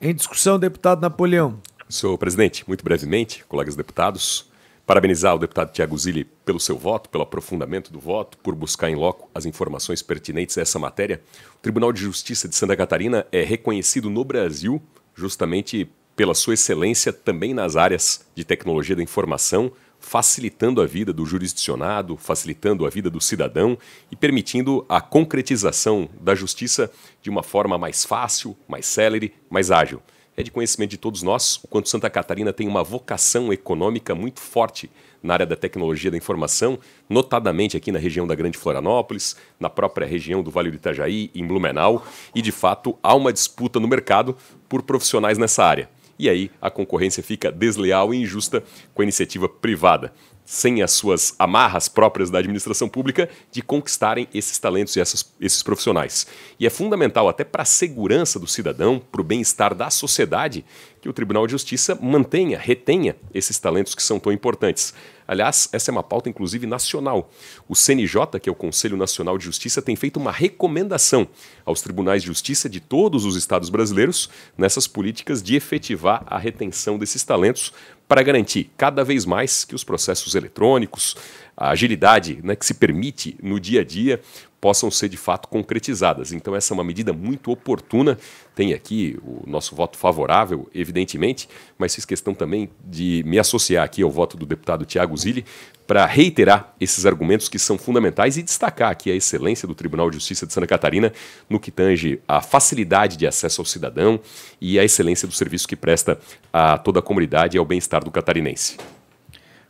Em discussão, deputado Napoleão. Senhor presidente, muito brevemente, colegas deputados, parabenizar o deputado Tiago Zilli pelo seu voto, pelo aprofundamento do voto, por buscar em loco as informações pertinentes a essa matéria. O Tribunal de Justiça de Santa Catarina é reconhecido no Brasil justamente pela sua excelência também nas áreas de tecnologia da informação, facilitando a vida do jurisdicionado, facilitando a vida do cidadão e permitindo a concretização da justiça de uma forma mais fácil, mais célere, mais ágil. É de conhecimento de todos nós o quanto Santa Catarina tem uma vocação econômica muito forte na área da tecnologia da informação, notadamente aqui na região da Grande Florianópolis, na própria região do Vale do Itajaí, em Blumenau, e de fato há uma disputa no mercado por profissionais nessa área. E aí a concorrência fica desleal e injusta com a iniciativa privada, sem as suas amarras próprias da administração pública de conquistarem esses talentos e essas, esses profissionais. E é fundamental até para a segurança do cidadão, para o bem-estar da sociedade, que o Tribunal de Justiça mantenha, retenha esses talentos que são tão importantes. Aliás, essa é uma pauta inclusive nacional. O CNJ, que é o Conselho Nacional de Justiça, tem feito uma recomendação aos tribunais de justiça de todos os estados brasileiros nessas políticas de efetivar a retenção desses talentos para garantir cada vez mais que os processos eletrônicos, a agilidade né, que se permite no dia a dia, possam ser de fato concretizadas. Então, essa é uma medida muito oportuna. Tem aqui o nosso voto favorável, evidentemente, mas fiz questão também de me associar aqui ao voto do deputado Tiago Zilli para reiterar esses argumentos que são fundamentais e destacar aqui a excelência do Tribunal de Justiça de Santa Catarina no que tange a facilidade de acesso ao cidadão e a excelência do serviço que presta a toda a comunidade e ao bem-estar do catarinense.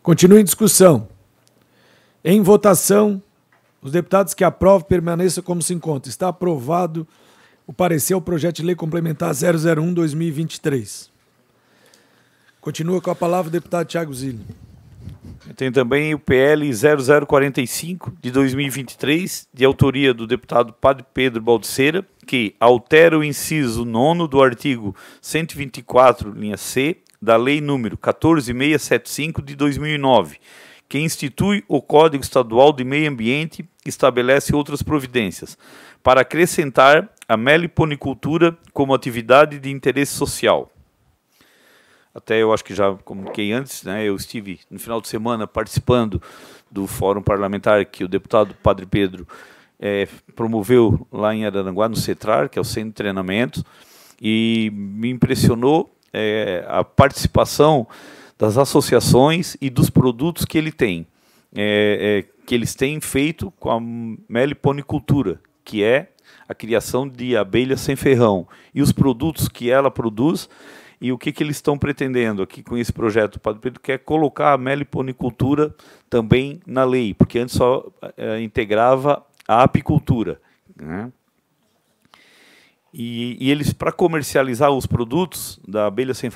Continua em discussão. Em votação, os deputados que aprovam permaneçam como se encontra. Está aprovado o parecer ao projeto de lei complementar 001-2023. Continua com a palavra o deputado Tiago Zilli. Tem também o PL 0045 de 2023, de autoria do deputado Padre Pedro Baldiceira, que altera o inciso 9 do artigo 124, linha C, da Lei número 14675 de 2009 que institui o Código Estadual de Meio Ambiente e estabelece outras providências, para acrescentar a meliponicultura como atividade de interesse social. Até eu acho que já comuniquei antes, né, eu estive no final de semana participando do fórum parlamentar que o deputado Padre Pedro é, promoveu lá em Araranguá, no CETRAR, que é o Centro de Treinamento, e me impressionou é, a participação das associações e dos produtos que ele tem, é, é, que eles têm feito com a meliponicultura, que é a criação de abelhas sem ferrão, e os produtos que ela produz e o que, que eles estão pretendendo aqui com esse projeto. O Padre Pedro quer colocar a meliponicultura também na lei, porque antes só é, integrava a apicultura. Né? E, e eles, para comercializar os produtos da abelha sem,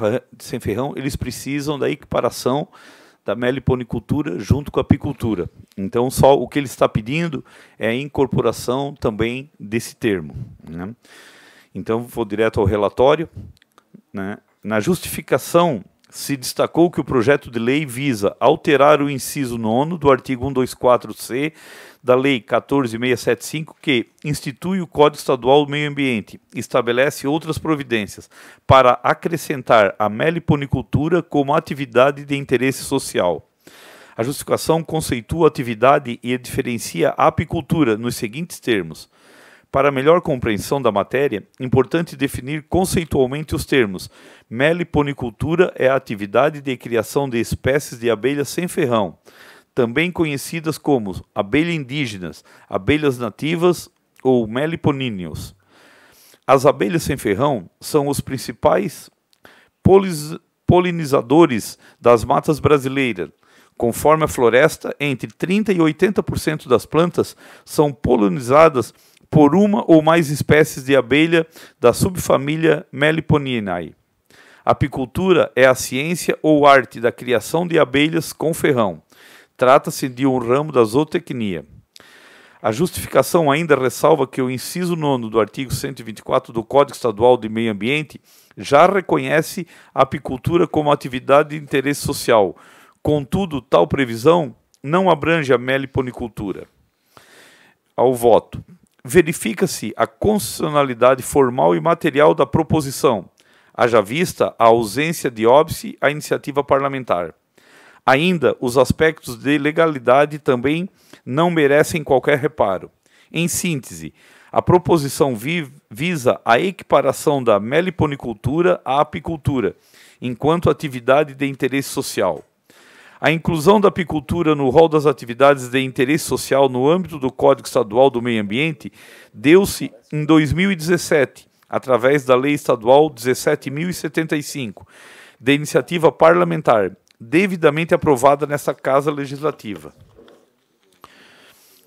ferrão, eles precisam da equiparação da meliponicultura junto com a apicultura. Então, só o que ele está pedindo é a incorporação também desse termo. Né? Então, vou direto ao relatório. Né? Na justificação, se destacou que o projeto de lei visa alterar o inciso 9 do artigo 124C da Lei 14675, que institui o Código Estadual do Meio Ambiente e estabelece outras providências para acrescentar a meliponicultura como atividade de interesse social. A justificação conceitua a atividade e diferencia a apicultura nos seguintes termos. Para melhor compreensão da matéria, importante definir conceitualmente os termos. Meliponicultura é a atividade de criação de espécies de abelhas sem ferrão também conhecidas como abelhas indígenas, abelhas nativas ou meliponíneos. As abelhas sem ferrão são os principais polinizadores das matas brasileiras. Conforme a floresta, entre 30% e 80% das plantas são polinizadas por uma ou mais espécies de abelha da subfamília Meliponinae. Apicultura é a ciência ou arte da criação de abelhas com ferrão. Trata-se de um ramo da zootecnia. A justificação ainda ressalva que o inciso 9 do artigo 124 do Código Estadual de Meio Ambiente já reconhece a apicultura como atividade de interesse social. Contudo, tal previsão não abrange a meliponicultura. Ao voto. Verifica-se a constitucionalidade formal e material da proposição, haja vista a ausência de óbice à iniciativa parlamentar. Ainda, os aspectos de legalidade também não merecem qualquer reparo. Em síntese, a proposição vi visa a equiparação da meliponicultura à apicultura, enquanto atividade de interesse social. A inclusão da apicultura no rol das atividades de interesse social no âmbito do Código Estadual do Meio Ambiente deu-se em 2017, através da Lei Estadual 17.075, de iniciativa parlamentar, devidamente aprovada nesta Casa Legislativa.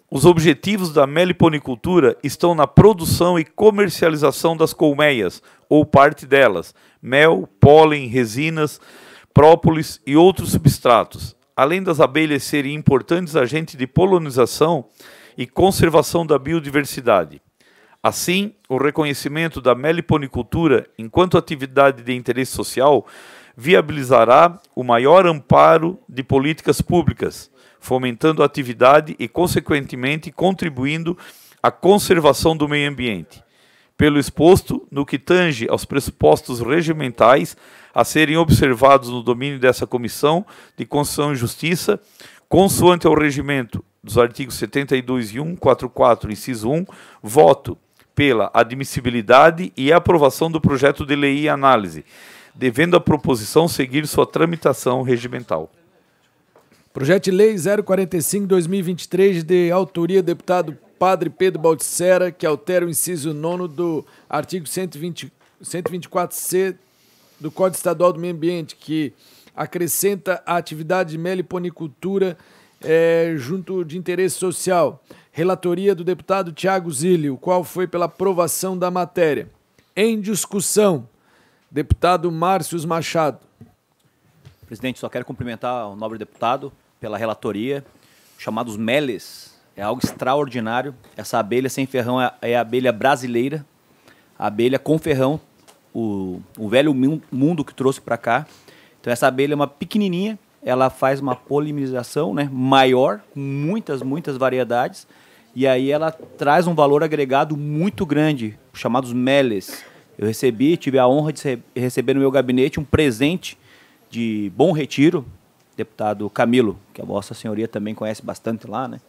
Os objetivos da meliponicultura estão na produção e comercialização das colmeias, ou parte delas, mel, pólen, resinas, própolis e outros substratos, além das abelhas serem importantes agentes de polinização e conservação da biodiversidade. Assim, o reconhecimento da meliponicultura enquanto atividade de interesse social viabilizará o maior amparo de políticas públicas, fomentando a atividade e, consequentemente, contribuindo à conservação do meio ambiente. Pelo exposto, no que tange aos pressupostos regimentais a serem observados no domínio dessa Comissão de Constituição e Justiça, consoante ao regimento dos artigos 72 e 144, inciso 1, voto pela admissibilidade e aprovação do projeto de lei e análise, devendo a proposição seguir sua tramitação regimental. Projeto de Lei 045-2023, de autoria do deputado Padre Pedro Baldissera, que altera o inciso 9 do artigo 120, 124C do Código Estadual do Meio Ambiente, que acrescenta a atividade de meliponicultura é, junto de interesse social. Relatoria do deputado Tiago Zílio, qual foi pela aprovação da matéria. Em discussão, Deputado Márcios Machado. Presidente, só quero cumprimentar o nobre deputado pela relatoria. Chamados meles, é algo extraordinário. Essa abelha sem ferrão é, é a abelha brasileira, a abelha com ferrão, o, o velho mundo que trouxe para cá. Então essa abelha é uma pequenininha, ela faz uma polimerização né, maior, com muitas, muitas variedades, e aí ela traz um valor agregado muito grande, chamados meles eu recebi, tive a honra de receber no meu gabinete um presente de Bom Retiro, deputado Camilo, que a Vossa Senhoria também conhece bastante lá, né?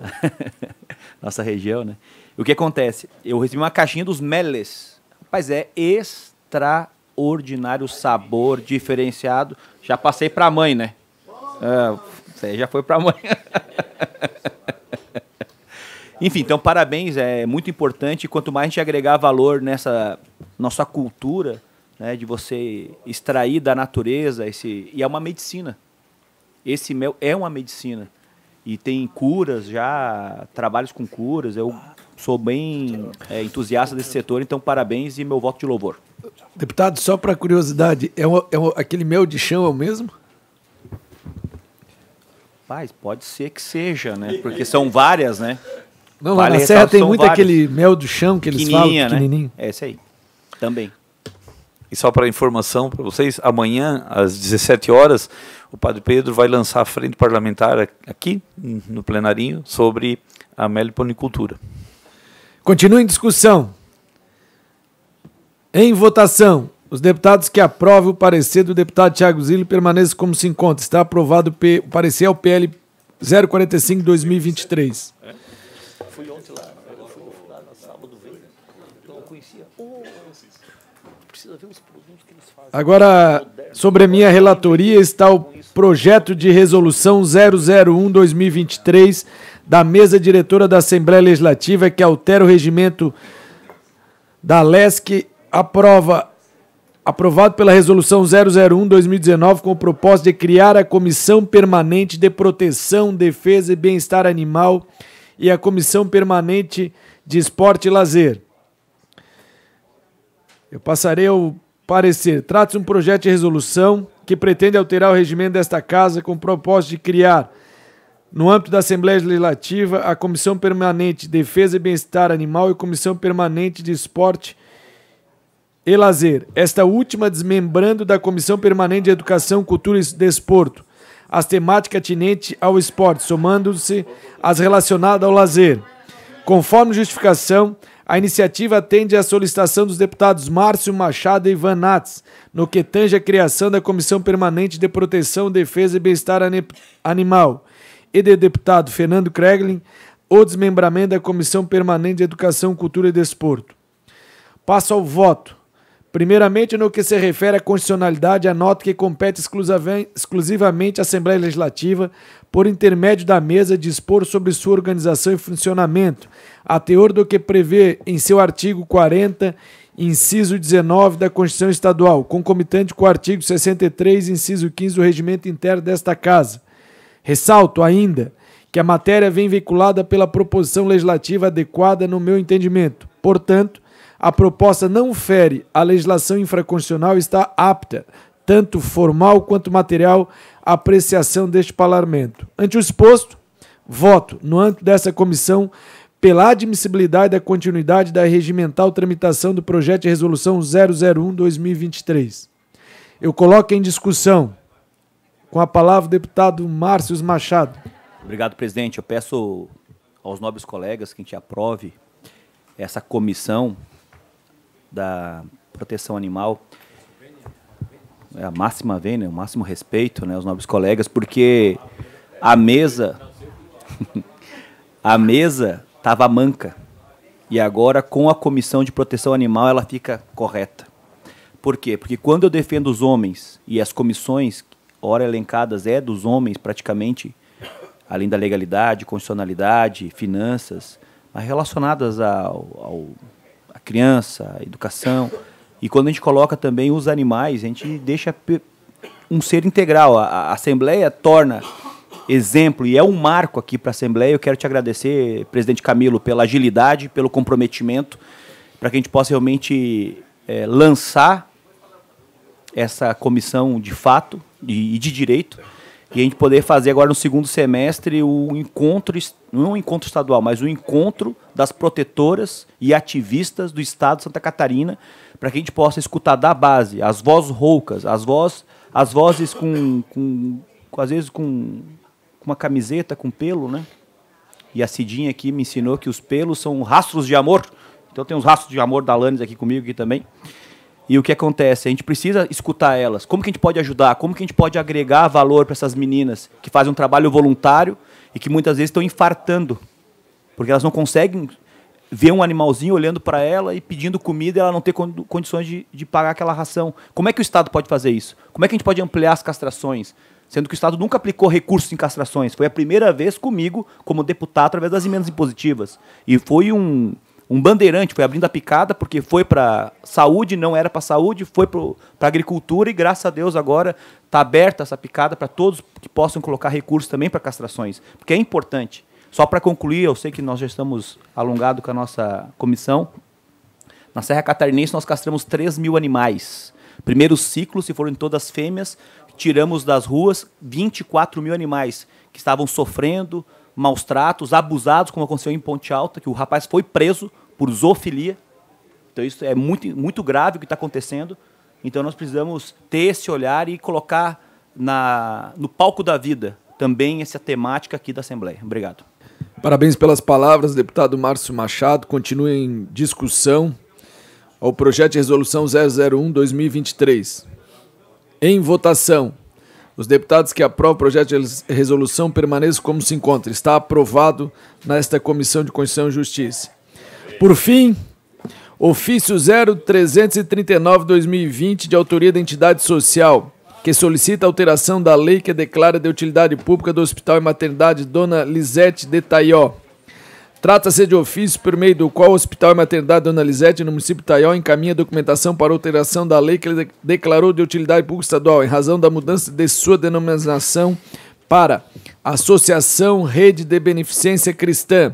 Nossa região, né? O que acontece? Eu recebi uma caixinha dos Meles. Rapaz, é extraordinário sabor, diferenciado. Já passei para a mãe, né? É, já foi para a mãe. Enfim, então parabéns, é muito importante. Quanto mais a gente agregar valor nessa nossa cultura, né, de você extrair da natureza esse e é uma medicina. Esse mel é uma medicina e tem curas já, trabalhos com curas. Eu sou bem é, entusiasta desse setor, então parabéns e meu voto de louvor. Deputado, só para curiosidade, é, o, é o, aquele mel de chão é o mesmo? Paz, pode ser que seja, né? Porque são várias, né? Não, vale na Serra tem muito vários. aquele mel do chão que eles falam, né? pequenininho. É esse aí, também. E só para informação para vocês, amanhã, às 17 horas, o Padre Pedro vai lançar a frente parlamentar aqui, no plenarinho, sobre a meliponicultura. Continua em discussão. Em votação, os deputados que aprovam o parecer do deputado Tiago Zilli permaneçam como se encontra. Está aprovado o parecer ao PL 045-2023. É. Agora, sobre a minha relatoria está o projeto de resolução 001-2023 da mesa diretora da Assembleia Legislativa que altera o regimento da LESC, aprova aprovado pela resolução 001-2019 com o propósito de criar a Comissão Permanente de Proteção, Defesa e Bem-Estar Animal e a Comissão Permanente de Esporte e Lazer. Eu passarei o Parecer. Trata-se de um projeto de resolução que pretende alterar o regimento desta casa com o propósito de criar No âmbito da Assembleia Legislativa, a Comissão Permanente de Defesa e Bem-Estar Animal e Comissão Permanente de Esporte e Lazer. Esta última desmembrando da Comissão Permanente de Educação, Cultura e Desporto as temáticas atinentes ao esporte, somando-se as relacionadas ao lazer. Conforme justificação, a iniciativa atende à solicitação dos deputados Márcio Machado e Ivan Nats, no que tange a criação da Comissão Permanente de Proteção, Defesa e Bem-Estar Animal, e do deputado Fernando Kreglin, o desmembramento da Comissão Permanente de Educação, Cultura e Desporto. Passo ao voto. Primeiramente, no que se refere à constitucionalidade, anoto que compete exclusivamente à Assembleia Legislativa, por intermédio da mesa, dispor sobre sua organização e funcionamento, a teor do que prevê em seu artigo 40, inciso 19 da Constituição Estadual, concomitante com o artigo 63, inciso 15 do Regimento Interno desta Casa. Ressalto ainda que a matéria vem veiculada pela proposição legislativa adequada no meu entendimento. Portanto, a proposta não fere a legislação infraconstitucional e está apta, tanto formal quanto material, à apreciação deste parlamento. Ante o exposto, voto, no âmbito dessa comissão, pela admissibilidade da continuidade da regimental tramitação do projeto de resolução 001-2023. Eu coloco em discussão, com a palavra o deputado Márcio Machado. Obrigado, presidente. Eu peço aos nobres colegas que a gente aprove essa comissão da proteção animal, é a máxima vênia, o máximo respeito, né, aos nobres colegas, porque a mesa, a mesa estava manca e agora com a comissão de proteção animal ela fica correta. Por quê? Porque quando eu defendo os homens e as comissões, ora elencadas, é dos homens praticamente, além da legalidade, constitucionalidade, finanças, mas relacionadas ao, ao criança, a educação. E quando a gente coloca também os animais, a gente deixa um ser integral. A, a Assembleia torna exemplo e é um marco aqui para a Assembleia. Eu quero te agradecer, presidente Camilo, pela agilidade, pelo comprometimento, para que a gente possa realmente é, lançar essa comissão de fato e de, direito e a gente poder fazer agora no segundo semestre o encontro, não um encontro estadual, mas o encontro das protetoras e ativistas do estado de Santa Catarina, para que a gente possa escutar da base as vozes roucas, as vozes, as vozes com, com, com às vezes com uma camiseta com pelo, né? E a Cidinha aqui me ensinou que os pelos são rastros de amor. Então tem os rastros de amor da Alanis aqui comigo aqui também. E o que acontece? A gente precisa escutar elas. Como que a gente pode ajudar? Como que a gente pode agregar valor para essas meninas que fazem um trabalho voluntário e que muitas vezes estão infartando? Porque elas não conseguem ver um animalzinho olhando para ela e pedindo comida e ela não ter condições de, de pagar aquela ração. Como é que o Estado pode fazer isso? Como é que a gente pode ampliar as castrações? Sendo que o Estado nunca aplicou recursos em castrações. Foi a primeira vez comigo, como deputado, através das emendas impositivas. E foi um, um bandeirante, foi abrindo a picada, porque foi para saúde, não era para saúde, foi para agricultura e graças a Deus agora está aberta essa picada para todos que possam colocar recursos também para castrações, porque é importante. Só para concluir, eu sei que nós já estamos alongados com a nossa comissão. Na Serra Catarinense nós castramos 3 mil animais. Primeiro ciclo, se forem todas fêmeas, tiramos das ruas 24 mil animais que estavam sofrendo, maus tratos, abusados, como aconteceu em Ponte Alta, que o rapaz foi preso por zoofilia. Então isso é muito, muito grave o que está acontecendo. Então nós precisamos ter esse olhar e colocar na, no palco da vida também essa temática aqui da Assembleia. Obrigado. Parabéns pelas palavras, deputado Márcio Machado. Continue em discussão ao projeto de resolução 001-2023. Em votação. Os deputados que aprovam o projeto de resolução permaneçam como se encontra. Está aprovado nesta Comissão de Constituição e Justiça. Por fim, ofício 0339-2020, de autoria da entidade social, que solicita alteração da lei que declara de utilidade pública do Hospital e Maternidade Dona Lisete de Taió Trata-se de ofício por meio do qual o Hospital e Maternidade Dona Lisete, no município de Taió, encaminha documentação para alteração da lei que ele declarou de utilidade pública estadual, em razão da mudança de sua denominação para Associação Rede de Beneficência Cristã.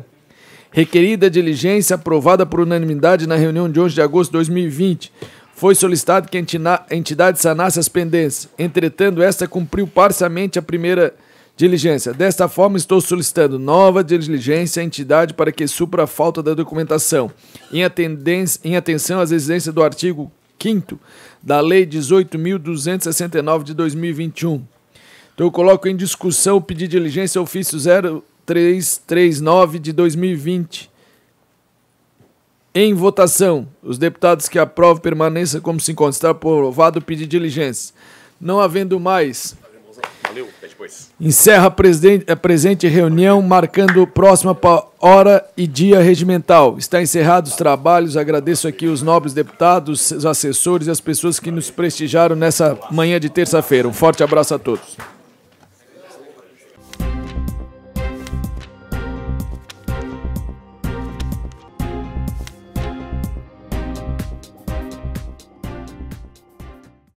Requerida diligência aprovada por unanimidade na reunião de 11 de agosto de 2020. Foi solicitado que a entidade sanasse as pendências. Entretanto, esta cumpriu parcialmente a primeira Diligência. Desta forma, estou solicitando nova diligência à entidade para que supra a falta da documentação, em, em atenção às exigências do artigo 5 da Lei 18.269 de 2021. Então, eu coloco em discussão o pedido de diligência ofício 0339 de 2020. Em votação, os deputados que aprovam permaneça como se encontra. Está aprovado o pedido de diligência. Não havendo mais Valeu, até depois. Encerra a, presente reunião, marcando próxima hora e dia regimental. Está encerrados os trabalhos. Agradeço aqui os nobres deputados, os assessores e as pessoas que nos prestigiaram nessa manhã de terça-feira. Um forte abraço a todos.